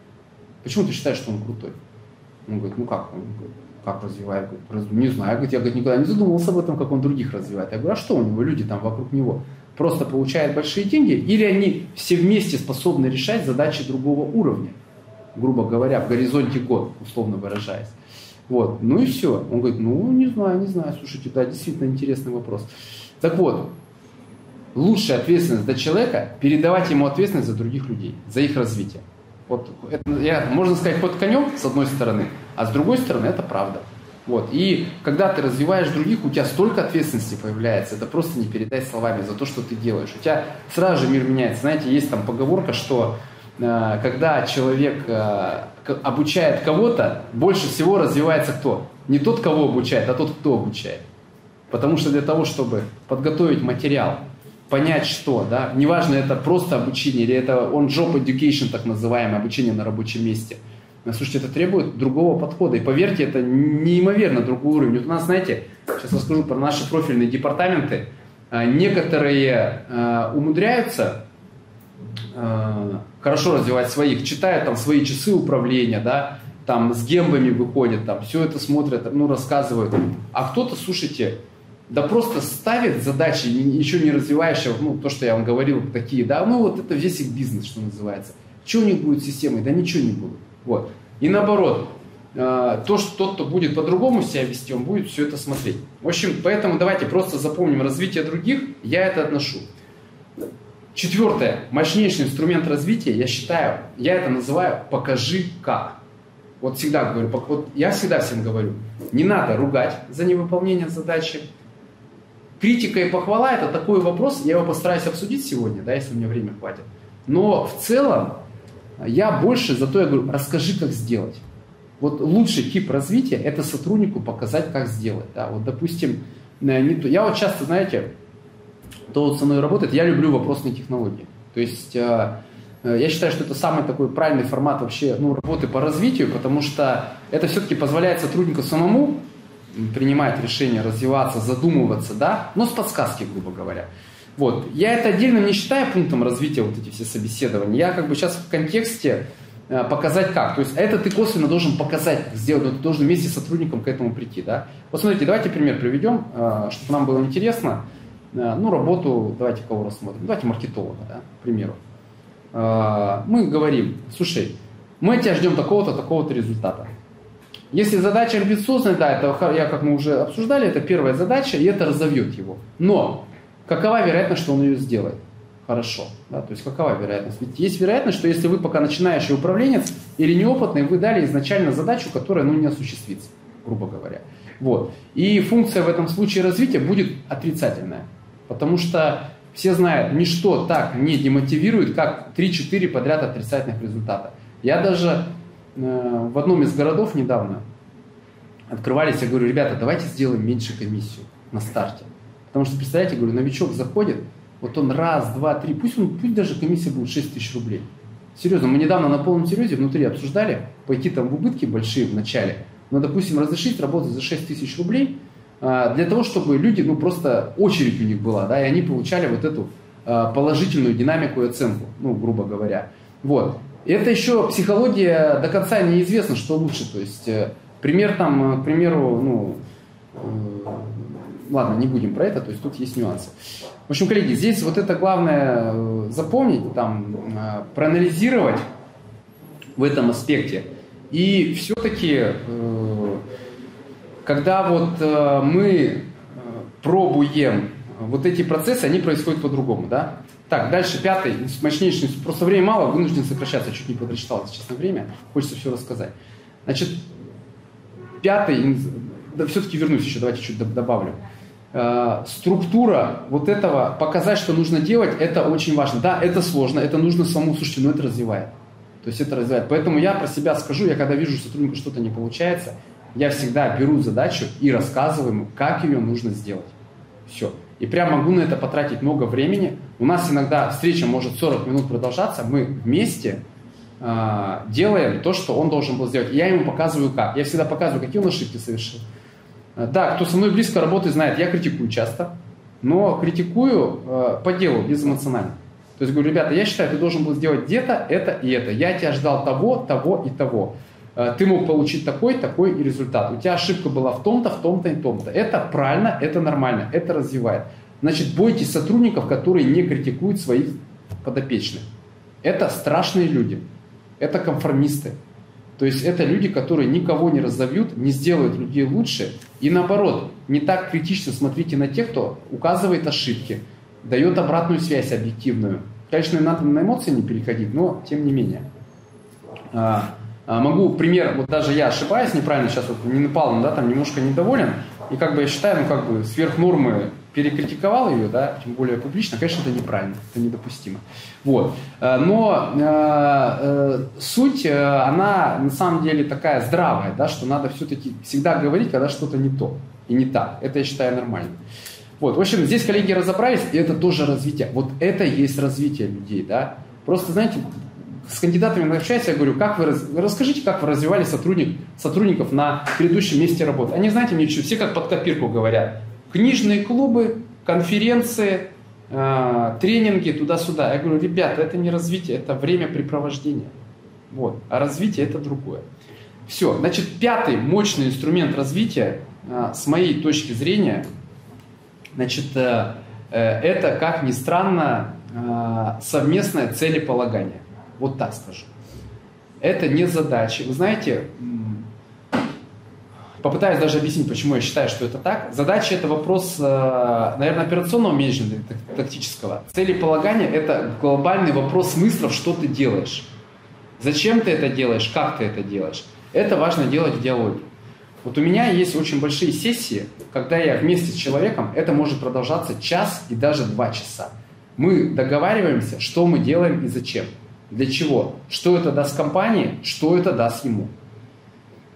Почему ты считаешь, что он крутой? Он говорит, ну как? Он говорит, как развивает? Говорит, не знаю. Говорит, я говорит, никогда не задумывался об этом, как он других развивает. Я говорю, а что у него, люди там вокруг него? просто получают большие деньги, или они все вместе способны решать задачи другого уровня, грубо говоря, в горизонте год, условно выражаясь. Вот, ну и все. Он говорит, ну, не знаю, не знаю, слушайте, да, действительно интересный вопрос. Так вот, лучшая ответственность для человека – передавать ему ответственность за других людей, за их развитие. Вот это, я, можно сказать, под конем, с одной стороны, а с другой стороны, это правда. Вот. И когда ты развиваешь других, у тебя столько ответственности появляется, это просто не передать словами за то, что ты делаешь. У тебя сразу же мир меняется. Знаете, есть там поговорка, что э, когда человек э, обучает кого-то, больше всего развивается кто? Не тот, кого обучает, а тот, кто обучает. Потому что для того, чтобы подготовить материал, понять что, да, неважно, это просто обучение или это on-job education, так называемое, обучение на рабочем месте – Слушайте, это требует другого подхода. И поверьте, это неимоверно другой уровень. Вот у нас, знаете, сейчас расскажу про наши профильные департаменты. А, некоторые а, умудряются хорошо развивать своих, читают там свои часы управления, да, там с гембами выходят, там все это смотрят, ну, рассказывают. А кто-то, слушайте, да просто ставит задачи, еще не развивающие, ну, то, что я вам говорил, такие, да, ну, вот это весь их бизнес, что называется. Что у них будет с системой? Да ничего не будет. Вот. И наоборот, э, то, что тот, кто будет по-другому себя вести, он будет все это смотреть. В общем, поэтому давайте просто запомним развитие других, я это отношу. Четвертое, мощнейший инструмент развития, я считаю, я это называю «покажи как». Вот всегда говорю, вот я всегда всем говорю, не надо ругать за невыполнение задачи. Критика и похвала – это такой вопрос, я его постараюсь обсудить сегодня, да, если у меня время хватит. Но в целом я больше, зато я говорю, расскажи, как сделать. Вот лучший тип развития – это сотруднику показать, как сделать. Да, вот, допустим, э, не то. я вот часто, знаете, то вот со мной работает, я люблю вопросные технологии. То есть э, э, я считаю, что это самый такой правильный формат вообще ну, работы по развитию, потому что это все-таки позволяет сотруднику самому принимать решения, развиваться, задумываться, да, но с подсказки, грубо говоря. Вот. Я это отдельно не считаю пунктом развития вот эти все собеседования. Я как бы сейчас в контексте э, показать как. То есть это ты косвенно должен показать, сделать, но ты должен вместе с сотрудником к этому прийти. Да? Вот смотрите, давайте пример приведем, э, чтобы нам было интересно. Э, ну, работу, давайте кого рассмотрим. Давайте маркетолога, да, к примеру. Мы говорим, слушай, мы тебя ждем такого-то, такого-то результата. Если задача амбициозная, да, это, я, как мы уже обсуждали, это первая задача, и это разовьет его. Но какова вероятность, что он ее сделает? Хорошо. Да? То есть какова вероятность? Ведь есть вероятность, что если вы пока начинающий управленец или неопытный, вы дали изначально задачу, которая ну, не осуществится, грубо говоря. Вот. И функция в этом случае развития будет отрицательная. Потому что все знают, ничто так не демотивирует, как 3-4 подряд отрицательных результата. Я даже в одном из городов недавно открывались, я говорю, ребята, давайте сделаем меньше комиссию на старте. Потому что, представляете, говорю, новичок заходит, вот он раз, два, три, пусть, он, пусть даже комиссия будет 6 тысяч рублей. Серьезно, мы недавно на полном серьезе внутри обсуждали, пойти там в убытки большие в начале, но, допустим, разрешить работать за 6 тысяч рублей, а, для того, чтобы люди, ну, просто очередь у них была, да, и они получали вот эту а, положительную динамику и оценку, ну, грубо говоря. Вот. Это еще психология до конца неизвестно, что лучше. То есть, э, пример там, к примеру, ну, э, ладно, не будем про это, то есть тут есть нюансы. В общем, коллеги, здесь вот это главное э, запомнить, там, э, проанализировать в этом аспекте. И все-таки, э, когда вот мы пробуем вот эти процессы, они происходят по-другому, да? Так, дальше пятый, мощнейший, просто времени мало, вынужден сокращаться, чуть не подрасчитал, честно, время, хочется все рассказать. Значит, пятый, да, все-таки вернусь еще, давайте чуть добавлю. Э, структура вот этого, показать, что нужно делать, это очень важно. Да, это сложно, это нужно самому, слушайте, но это развивает. То есть это развивает. Поэтому я про себя скажу, я когда вижу, что сотруднику что-то не получается, я всегда беру задачу и рассказываю ему, как ее нужно сделать. Все. И прям могу на это потратить много времени. У нас иногда встреча может 40 минут продолжаться, мы вместе э, делаем то, что он должен был сделать. И я ему показываю как. Я всегда показываю, какие он ошибки совершил Э, да, кто со мной близко работает, знает, я критикую часто, но критикую э, по делу, безэмоционально. То есть говорю, ребята, я считаю, ты должен был сделать где-то это и это. Я тебя ждал того, того и того. Э, ты мог получить такой, такой результат. У тебя ошибка была в том-то, в том-то и том-то. Это правильно, это нормально, это развивает. Значит, бойтесь сотрудников, которые не критикуют своих подопечных. Это страшные люди. Это конформисты. То есть это люди, которые никого не разовьют, не сделают людей лучше. И наоборот, не так критично смотрите на тех, кто указывает ошибки, дает обратную связь объективную. Конечно, надо на эмоции не переходить, но тем не менее. А, а, могу пример, вот даже я ошибаюсь неправильно, сейчас вот не напал, да, там немножко недоволен, и как бы я считаю, ну как бы сверх нормы перекритиковал ее, да, тем более публично, конечно, это неправильно, это недопустимо. Вот. Э, но э, э, суть, э, она на самом деле такая здравая, да, что надо все-таки всегда говорить, когда что-то не то и не так. Это я считаю нормально. Вот, в общем, здесь коллеги разобрались, и это тоже развитие. Вот это и есть развитие людей, да. Просто, знаете, с кандидатами общаюсь, я говорю, как вы, расскажите, как вы развивали сотрудник, сотрудников на предыдущем месте работы. Они, знаете, мне все как под копирку говорят книжные клубы, конференции, э, тренинги туда-сюда. Я говорю, ребята, это не развитие, это времяпрепровождение. Вот. А развитие это другое. Все. Значит, пятый мощный инструмент развития, э, с моей точки зрения, значит, э, э, это, как ни странно, э, совместное целеполагание. Вот так скажу. Это не задачи. Вы знаете, попытаюсь даже объяснить, почему я считаю, что это так. Задача – это вопрос, э, наверное, операционного менеджмента, тактического. Целеполагание – это глобальный вопрос смыслов, что ты делаешь. Зачем ты это делаешь, как ты это делаешь. Это важно делать в диалоге. Вот у меня есть очень большие сессии, когда я вместе с человеком, это может продолжаться час и даже два часа. Мы договариваемся, что мы делаем и зачем. Для чего? Что это даст компании, что это даст ему.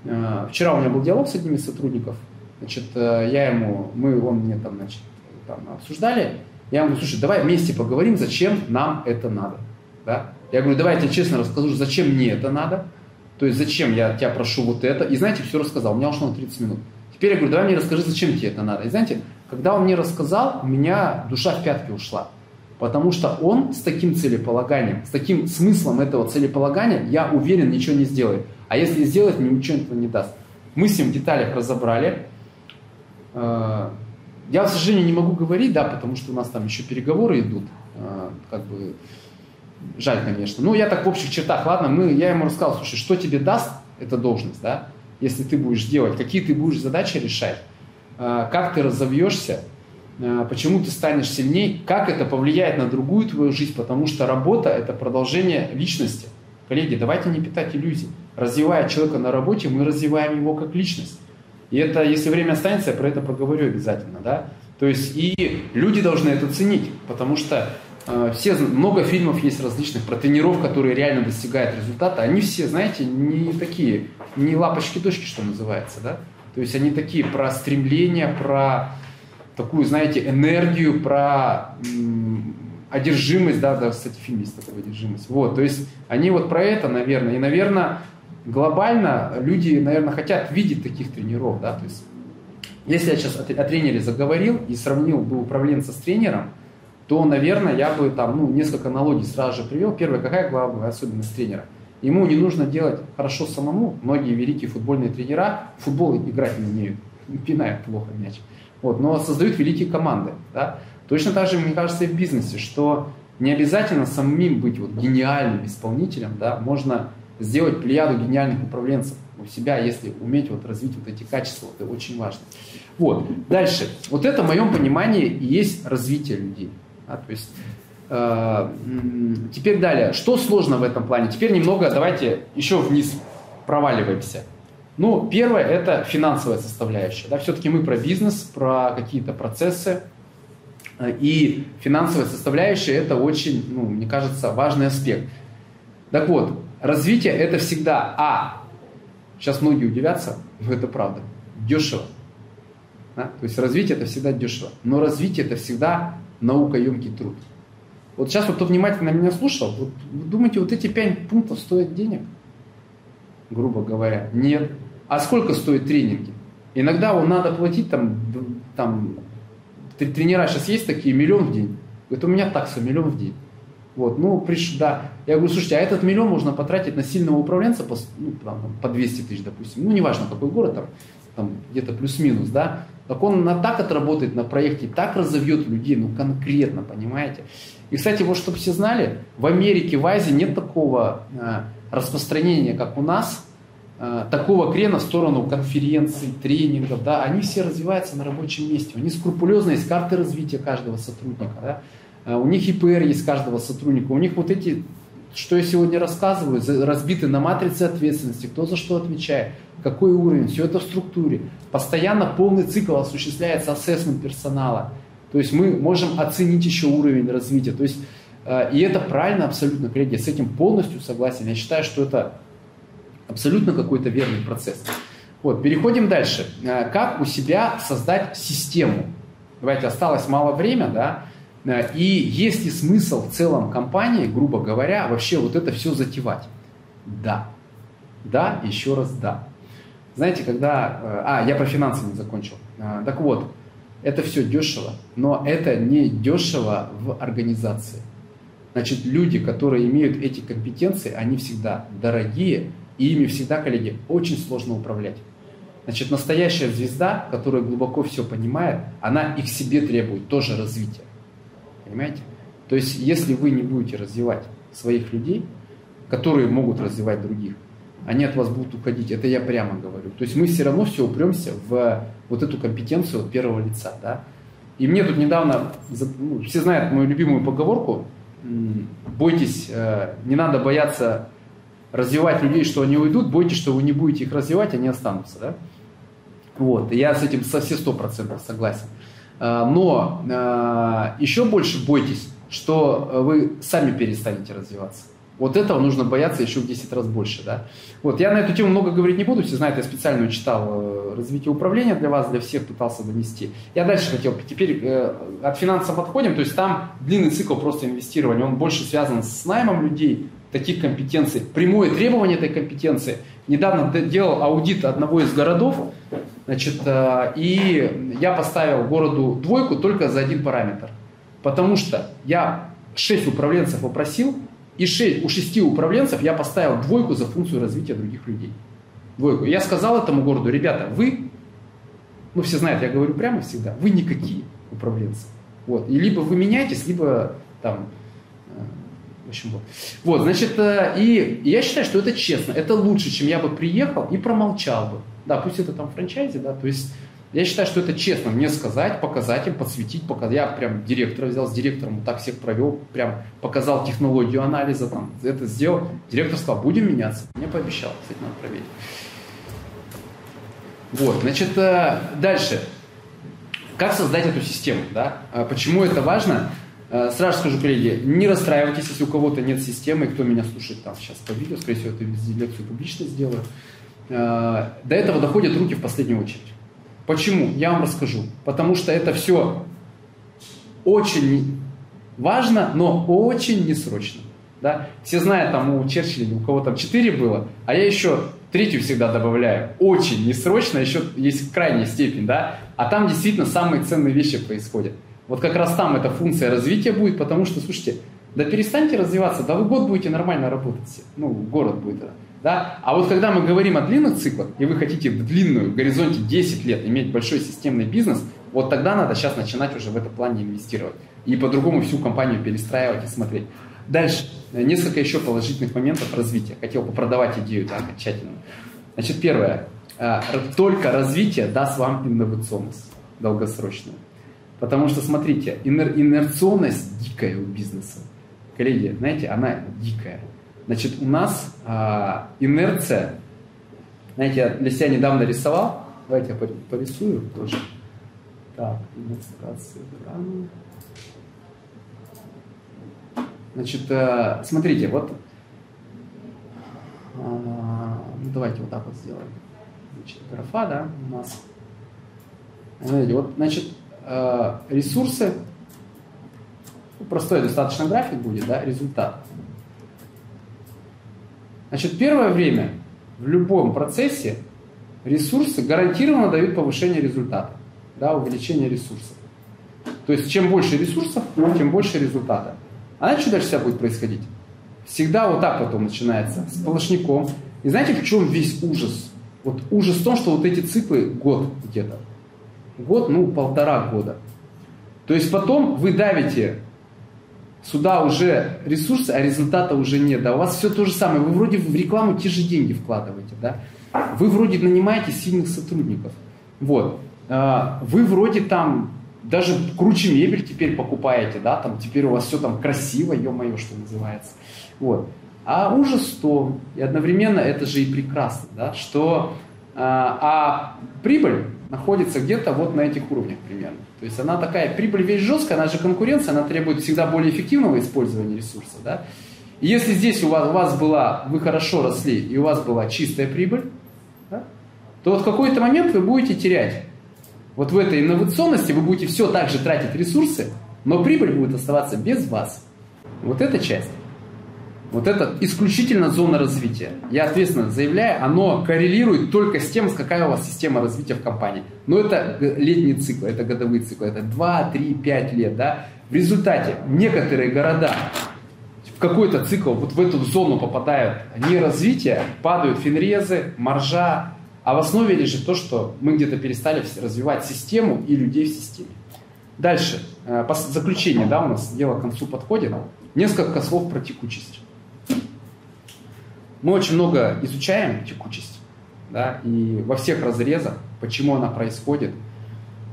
Э, вчера у меня был диалог с одним из сотрудников. Значит, э, я ему, мы, он мне там, значит, там обсуждали. Я ему говорю, слушай, давай вместе поговорим, зачем нам это надо. Да? Я говорю, давай я тебе честно расскажу, зачем мне это надо. То есть, зачем я тебя прошу вот это. И знаете, все рассказал. У меня ушло на 30 минут. Теперь я говорю, давай мне расскажи, зачем тебе это надо. И знаете, когда он мне рассказал, у меня душа в пятки ушла. Потому что он с таким целеполаганием, с таким смыслом этого целеполагания, я уверен, ничего не сделает. А если сделать, мне ничего этого не даст. Мы с ним в деталях разобрали. Э, я, к сожалению, не могу говорить, да, потому что у нас там еще переговоры идут. Э, как бы жаль, конечно. Ну, я так в общих чертах, ладно, мы, я ему рассказал, слушай, что тебе даст эта должность, да, если ты будешь делать, какие ты будешь задачи решать, э, как ты разовьешься, почему ты станешь сильнее, как это повлияет на другую твою жизнь, потому что работа – это продолжение личности. Коллеги, давайте не питать иллюзий. Развивая человека на работе, мы развиваем его как личность. И это, если время останется, я про это поговорю обязательно. Да? То есть и люди должны это ценить, потому что э, все, много фильмов есть различных про тренеров, которые реально достигают результата. Они все, знаете, не такие, не лапочки-дочки, что называется. Да? То есть они такие про стремление, про такую, знаете, энергию, про одержимость, да, да, кстати, фильм есть такой одержимость. Вот, то есть они вот про это, наверное, и, наверное, глобально люди, наверное, хотят видеть таких тренеров, да, то есть если я сейчас о, о тренере заговорил и сравнил бы управленца с тренером, то, наверное, я бы там, ну, несколько аналогий сразу же привел. Первое, какая главная особенность тренера? Ему не нужно делать хорошо самому. Многие великие футбольные тренера футбол играть не умеют, пинают плохо мяч. Вот, но создают великие команды. Да? Точно так же, мне кажется, и в бизнесе, что не обязательно самим быть вот гениальным исполнителем, да, можно сделать плеяду гениальных управленцев у себя, если уметь вот развить вот эти качества, это очень важно. Вот, дальше. Вот это, в моем понимании, и есть развитие людей. Да, то есть, э, теперь далее. Что сложно в этом плане? Теперь немного, давайте еще вниз проваливаемся. Ну, первое – это финансовая составляющая. Да, все-таки мы про бизнес, про какие-то процессы, и финансовая составляющая – это очень, ну, мне кажется, важный аспект. Так вот, развитие – это всегда, а, сейчас многие удивятся, но это правда, дешево. Да? То есть развитие – это всегда дешево. Но развитие – это всегда наукоемкий труд. Вот сейчас вот кто внимательно меня слушал, вот, вы думаете, вот эти пять пунктов стоят денег? Грубо говоря. Нет. А сколько стоят тренинги? Иногда вам надо платить там, там тренера сейчас есть такие, миллион в день. Говорит, у меня такса миллион в день. Вот, ну, приш, да. Я говорю, слушайте, а этот миллион можно потратить на сильного управленца по, ну, там, по 200 тысяч, допустим. Ну, неважно, какой город, там, там где-то плюс-минус, да. Так он на, так отработает на проекте, так разовьет людей, ну, конкретно, понимаете. И, кстати, вот, чтобы все знали, в Америке, в Азии нет такого э, распространения, как у нас, такого крена в сторону конференций, тренингов, да, они все развиваются на рабочем месте. У них скрупулезно есть карты развития каждого сотрудника, да, э, у них ИПР есть каждого сотрудника, у них вот эти, что я сегодня рассказываю, разбиты на матрице ответственности, кто за что отвечает, какой уровень, все это в структуре. Постоянно полный цикл осуществляется ассессмент персонала. То есть мы можем оценить еще уровень развития. То есть, э, и это правильно абсолютно, коллеги, я с этим полностью согласен. Я считаю, что это абсолютно какой-то верный процесс. Вот, переходим дальше. Э, как у себя создать систему? Давайте, осталось мало времени, да, э, и есть ли смысл в целом компании, грубо говоря, вообще вот это все затевать? Да. Да, еще раз да. Знаете, когда... Э, а, я про финансы не закончил. Так вот, это все дешево, но это не дешево в организации. Значит, люди, которые имеют эти компетенции, они всегда дорогие, и ими всегда, коллеги, очень сложно управлять. Значит, настоящая звезда, которая глубоко все понимает, она и к себе требует тоже развития. Понимаете? То есть, если вы не будете развивать своих людей, которые могут развивать других, они от вас будут уходить. Это я прямо говорю. То есть мы все равно все упремся в вот эту компетенцию от первого лица. Да? И мне тут недавно, ну, все знают мою любимую поговорку, бойтесь, э, не надо бояться развивать людей, что они уйдут, бойтесь, что вы не будете их развивать, они останутся. Да? Вот, я с этим со все сто процентов согласен. А, но а, еще больше бойтесь, что вы сами перестанете развиваться. Вот этого нужно бояться еще в 10 раз больше. Да? Вот, я на эту тему много говорить не буду, все знают, я специально читал э, развитие управления для вас, для всех пытался донести. Я дальше хотел, теперь э, от финансов отходим, то есть там длинный цикл просто инвестирования, он больше связан с наймом людей, таких компетенций, прямое требование этой компетенции. Недавно делал аудит одного из городов, значит, э, и я поставил городу двойку только за один параметр. Потому что я 6 управленцев попросил, и 6, у 6 управленцев я поставил двойку за функцию развития других людей. Двойку. Я сказал этому городу, ребята, вы, ну все знают, я говорю прямо всегда, вы никакие управленцы. Вот. И либо вы меняетесь, либо там в общем, вот. Вот, значит, э, и я считаю, что это честно. Это лучше, чем я бы приехал и промолчал бы. Да, пусть это там франчайзи, да, то есть Я считаю, что это честно мне сказать, показать им, подсветить, показать. Я прям директора взял, с директором вот так всех провел, прям показал технологию анализа, там, это сделал. Директор сказал, будем меняться. Мне пообещал, кстати, надо проверить. Вот, значит, э, дальше. Как создать эту систему, да? А почему это важно? Э, сразу скажу, коллеги, не расстраивайтесь, если у кого-то нет системы, кто меня слушает там сейчас по видео, скорее всего, эту лекцию публично сделаю. Э, до этого доходят руки в последнюю очередь. Почему? Я вам расскажу. Потому что это все очень важно, но очень несрочно. Да? Все знают, там у Черчилля, у кого там четыре было, а я еще третью всегда добавляю. Очень несрочно, еще есть крайняя степень, да? А там действительно самые ценные вещи происходят. Вот как раз там эта функция развития будет, потому что, слушайте, да перестаньте развиваться, да вы год будете нормально работать, ну, город будет, да? А вот когда мы говорим о длинных циклах, и вы хотите в длинную, в горизонте 10 лет иметь большой системный бизнес, вот тогда надо сейчас начинать уже в этом плане инвестировать. И по-другому всю компанию перестраивать и смотреть. Дальше. Несколько еще положительных моментов развития. Хотел попродавать идею да, окончательно. Значит, первое. А, только развитие даст вам инновационность долгосрочную. Потому что, смотрите, инерционность дикая у бизнеса. Коллеги, знаете, она дикая. Значит, у нас а, инерция, знаете, я для себя недавно рисовал, давайте я порисую тоже. Так, экрана. Значит, э, смотрите, вот, а, ну давайте вот так вот сделаем. Значит, графа, да, у нас. Смотрите, вот, значит, ресурсы, ну, простой достаточно график будет, да, результат. Значит, первое время в любом процессе ресурсы гарантированно дают повышение результата, да, увеличение ресурсов. То есть, чем больше ресурсов, тем больше результата. А знаете, дальше себя будет происходить? Всегда вот так потом начинается, с полошником. И знаете, в чем весь ужас? Вот ужас в том, что вот эти циклы год где-то. Год, ну, полтора года. То есть потом вы давите сюда уже ресурсы, а результата уже нет. Да, у вас все то же самое. Вы вроде в рекламу те же деньги вкладываете, да? Вы вроде нанимаете сильных сотрудников. Вот. А, вы вроде там даже круче мебель теперь покупаете, да, там теперь у вас все там красиво, ё-моё, что называется. Вот. А ужас то, и одновременно это же и прекрасно, да, что а, а прибыль находится где-то вот на этих уровнях примерно. То есть она такая, прибыль весь жесткая, она же конкуренция, она требует всегда более эффективного использования ресурсов. Да? И если здесь у вас, у вас была, вы хорошо росли, и у вас была чистая прибыль, да, то вот в какой-то момент вы будете терять. Вот в этой инновационности вы будете все так же тратить ресурсы, но прибыль будет оставаться без вас. Вот эта часть. Вот это исключительно зона развития. Я ответственно заявляю, оно коррелирует только с тем, какая у вас система развития в компании. Но это летний цикл, это годовые циклы, это 2, 3, 5 лет. Да? В результате некоторые города в какой-то цикл, вот в эту зону попадают не развитие, падают финрезы, маржа, а в основе лежит то, что мы где-то перестали развивать систему и людей в системе. Дальше, э, заключение, да, у нас дело к концу подходит. Несколько слов про текучесть. Мы очень много изучаем текучесть, да, и во всех разрезах, почему она происходит,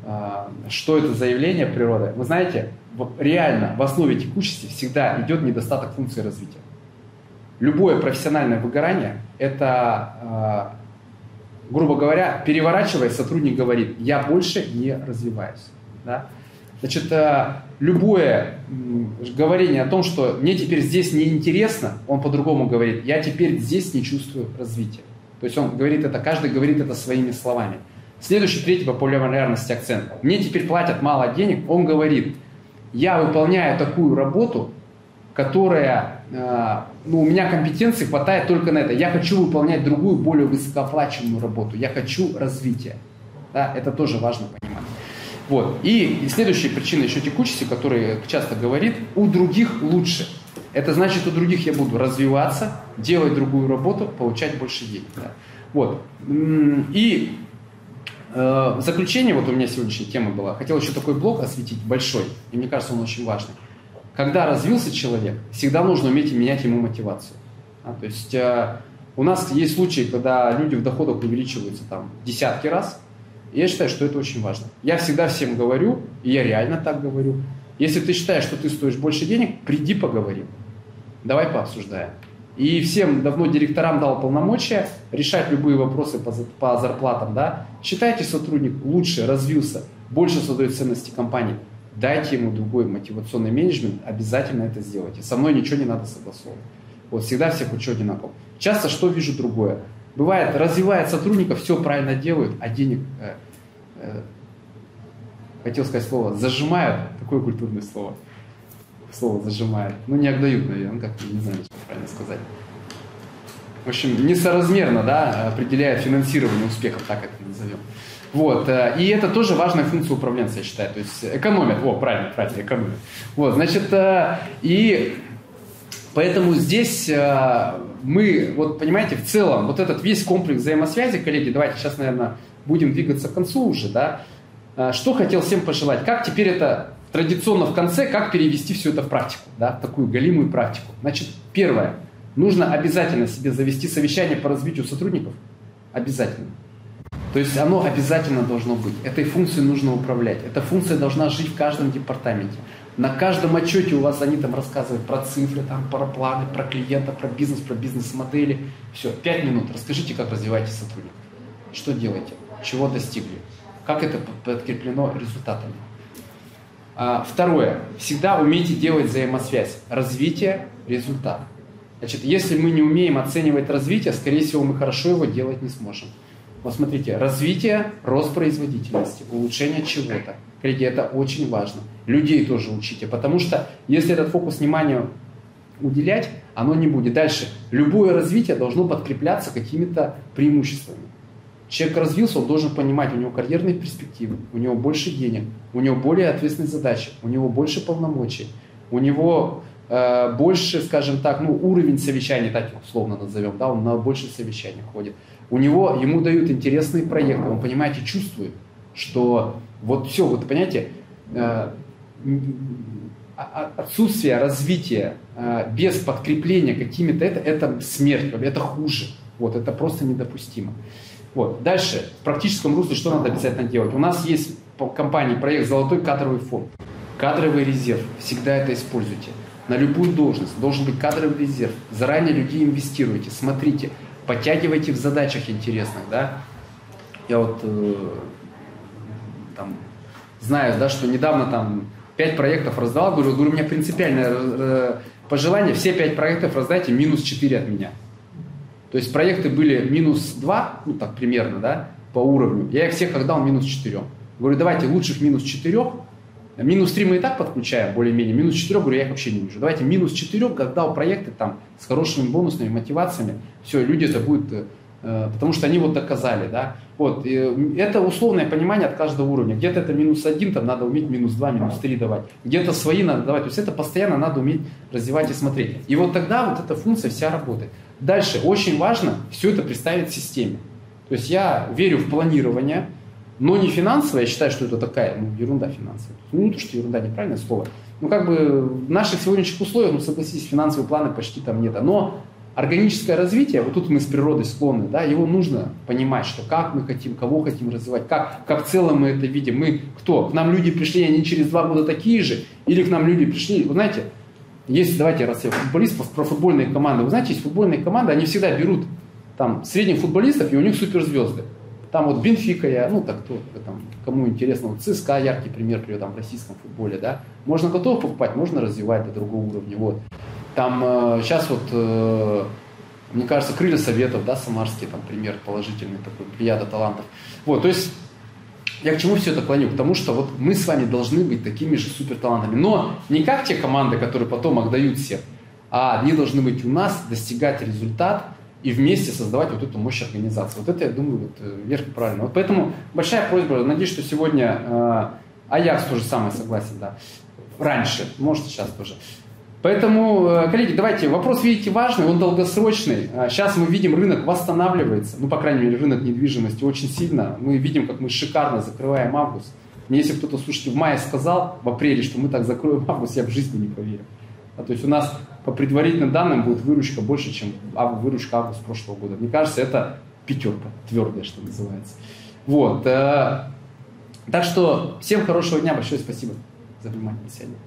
а, что это за явление природы. Вы знаете, реально в основе текучести всегда идет недостаток функции развития. Любое профессиональное выгорание – это, а, грубо говоря, переворачивая, сотрудник говорит, я больше не развиваюсь. Да? Значит, э, любое говорение о том, что мне теперь здесь неинтересно, он по-другому говорит, я теперь здесь не чувствую развития. То есть он говорит это, каждый говорит это своими словами. Следующий, третий по популярности акцент. Мне теперь платят мало денег, он говорит, я выполняю такую работу, которая, э, ну, у меня компетенции хватает только на это. Я хочу выполнять другую, более высокооплачиваемую работу. Я хочу развития. Да, это тоже важно понимать. Вот. И, следующая причина еще текучести, которая часто говорит, у других лучше. Это значит, у других я буду развиваться, делать другую работу, получать больше денег. Да. Вот. И э, заключение, вот у меня сегодняшняя тема была, хотел еще такой блок осветить, большой, и мне кажется, он очень важный. Когда развился человек, всегда нужно уметь менять ему мотивацию. А, то есть э, у нас есть случаи, когда люди в доходах увеличиваются там десятки раз, я считаю, что это очень важно. Я всегда всем говорю, и я реально так говорю, если ты считаешь, что ты стоишь больше денег, приди поговорим. Давай пообсуждаем. И всем давно директорам дал полномочия решать любые вопросы по, по зарплатам. Да? Считайте сотрудник лучше, развился, больше создает ценности компании. Дайте ему другой мотивационный менеджмент, обязательно это сделайте. Со мной ничего не надо согласовывать. Вот всегда всех учу одинаково. Часто что вижу другое? Бывает, развивает сотрудников, все правильно делают, а денег, э, хотел сказать слово, зажимают, такое культурное слово, слово зажимают, ну не отдают, наверное, ну, как не знаю, что правильно сказать. В общем, несоразмерно, да, определяет финансирование успехов, так это назовем. Вот, э, и это тоже важная функция управленца, я считаю, то есть экономят, о, правильно, правильно, экономят. Вот, значит, э, и Поэтому здесь э, мы, вот понимаете, в целом, вот этот весь комплекс взаимосвязи, коллеги, давайте сейчас, наверное, будем двигаться к концу уже, да, э, что хотел всем пожелать, как теперь это традиционно в конце, как перевести все это в практику, да, в такую галимую практику. Значит, первое, нужно обязательно себе завести совещание по развитию сотрудников, обязательно. То есть оно обязательно должно быть. Этой функцией нужно управлять. Эта функция должна жить в каждом департаменте. На каждом отчете у вас они там рассказывают про цифры, там, про планы, про клиента, про бизнес, про бизнес-модели. Все, пять минут. Расскажите, как развиваете сотрудников. Что делаете? Чего достигли? Как это подкреплено результатами? А, второе. Всегда умейте делать взаимосвязь. Развитие, результат. Значит, если мы не умеем оценивать развитие, скорее всего, мы хорошо его делать не сможем. Вот смотрите, развитие, рост производительности, улучшение чего-то. Коллеги, это очень важно. Людей тоже учите, потому что если этот фокус внимания уделять, оно не будет. Дальше. Любое развитие должно подкрепляться какими-то преимуществами. Человек развился, он должен понимать, у него карьерные перспективы, у него больше денег, у него более ответственные задачи, у него больше полномочий, у него э, больше, скажем так, ну, уровень совещаний, так условно назовем, да, он на больше совещаний ходит. У него, ему дают интересные проекты, он, понимаете, чувствует, что вот все, вот понимаете, э, отсутствие развития э, без подкрепления какими-то, это, это смерть, это хуже. Вот, это просто недопустимо. Вот. Дальше, в практическом русле что надо обязательно делать? У нас есть по компании проект «Золотой кадровый фонд». Кадровый резерв. Всегда это используйте. На любую должность должен быть кадровый резерв. Заранее людей инвестируйте. Смотрите, подтягивайте в задачах интересных, да. Я вот э, там знаю, да, что недавно там пять проектов раздал, говорю, говорю, у меня принципиальное э, пожелание, все пять проектов раздайте, минус 4 от меня. То есть проекты были минус 2, ну так примерно, да, по уровню. Я их всех отдал минус 4. Говорю, давайте лучших минус 4, Минус 3 мы и так подключаем более-менее. Минус 4, говорю, я их вообще не вижу. Давайте минус 4, когда у проекты там с хорошими бонусными мотивациями, все, люди это будут, э, потому что они вот доказали, да. Вот, это условное понимание от каждого уровня. Где-то это минус 1, там надо уметь минус 2, минус 3 давать. Где-то свои надо давать. То есть это постоянно надо уметь развивать и смотреть. И вот тогда вот эта функция вся работает. Дальше, очень важно все это представить в системе. То есть я верю в планирование, но не финансово, я считаю, что это такая ну, ерунда финансовая. Ну, то, что ерунда, неправильное слово. Ну, как бы в наших сегодняшних условиях, ну, согласитесь, финансовые планы почти там нет. Но органическое развитие, вот тут мы с природой склонны, да, его нужно понимать, что как мы хотим, кого хотим развивать, как, как в целом мы это видим. Мы кто? К нам люди пришли, они через два года такие же, или к нам люди пришли, вы знаете, есть, давайте, раз я футболист, про футбольные команды. Вы знаете, есть футбольные команды, они всегда берут там средних футболистов, и у них суперзвезды. Там вот Бенфика я, ну так кто, там, кому интересно, вот ЦСКА яркий пример привет там в российском футболе, да. Можно готов покупать, можно развивать до другого уровня, вот. Там э, сейчас вот, э, мне кажется, крылья советов, да, самарские, там пример положительный такой, плеяда талантов. Вот, то есть я к чему все это клоню? Потому что вот мы с вами должны быть такими же суперталантами. Но не как те команды, которые потом отдают всех, а они должны быть у нас, достигать результат и вместе создавать вот эту мощь организации. Вот это, я думаю, вот, э, верх правильно. Вот поэтому большая просьба, надеюсь, что сегодня э, Аякс тоже самое согласен, да. Раньше, может сейчас тоже. Поэтому, э, коллеги, давайте, вопрос, видите, важный, он долгосрочный. Сейчас мы видим, рынок восстанавливается, ну, по крайней мере, рынок недвижимости очень сильно. Мы видим, как мы шикарно закрываем август. Мне если кто-то, слушайте, в мае сказал, в апреле, что мы так закроем август, я в жизни не поверил. А, то есть у нас по предварительным данным будет выручка больше, чем выручка август прошлого года. Мне кажется, это пятерка, твердая, что называется. Вот. Э, так что всем хорошего дня, большое спасибо за внимание. До свидания.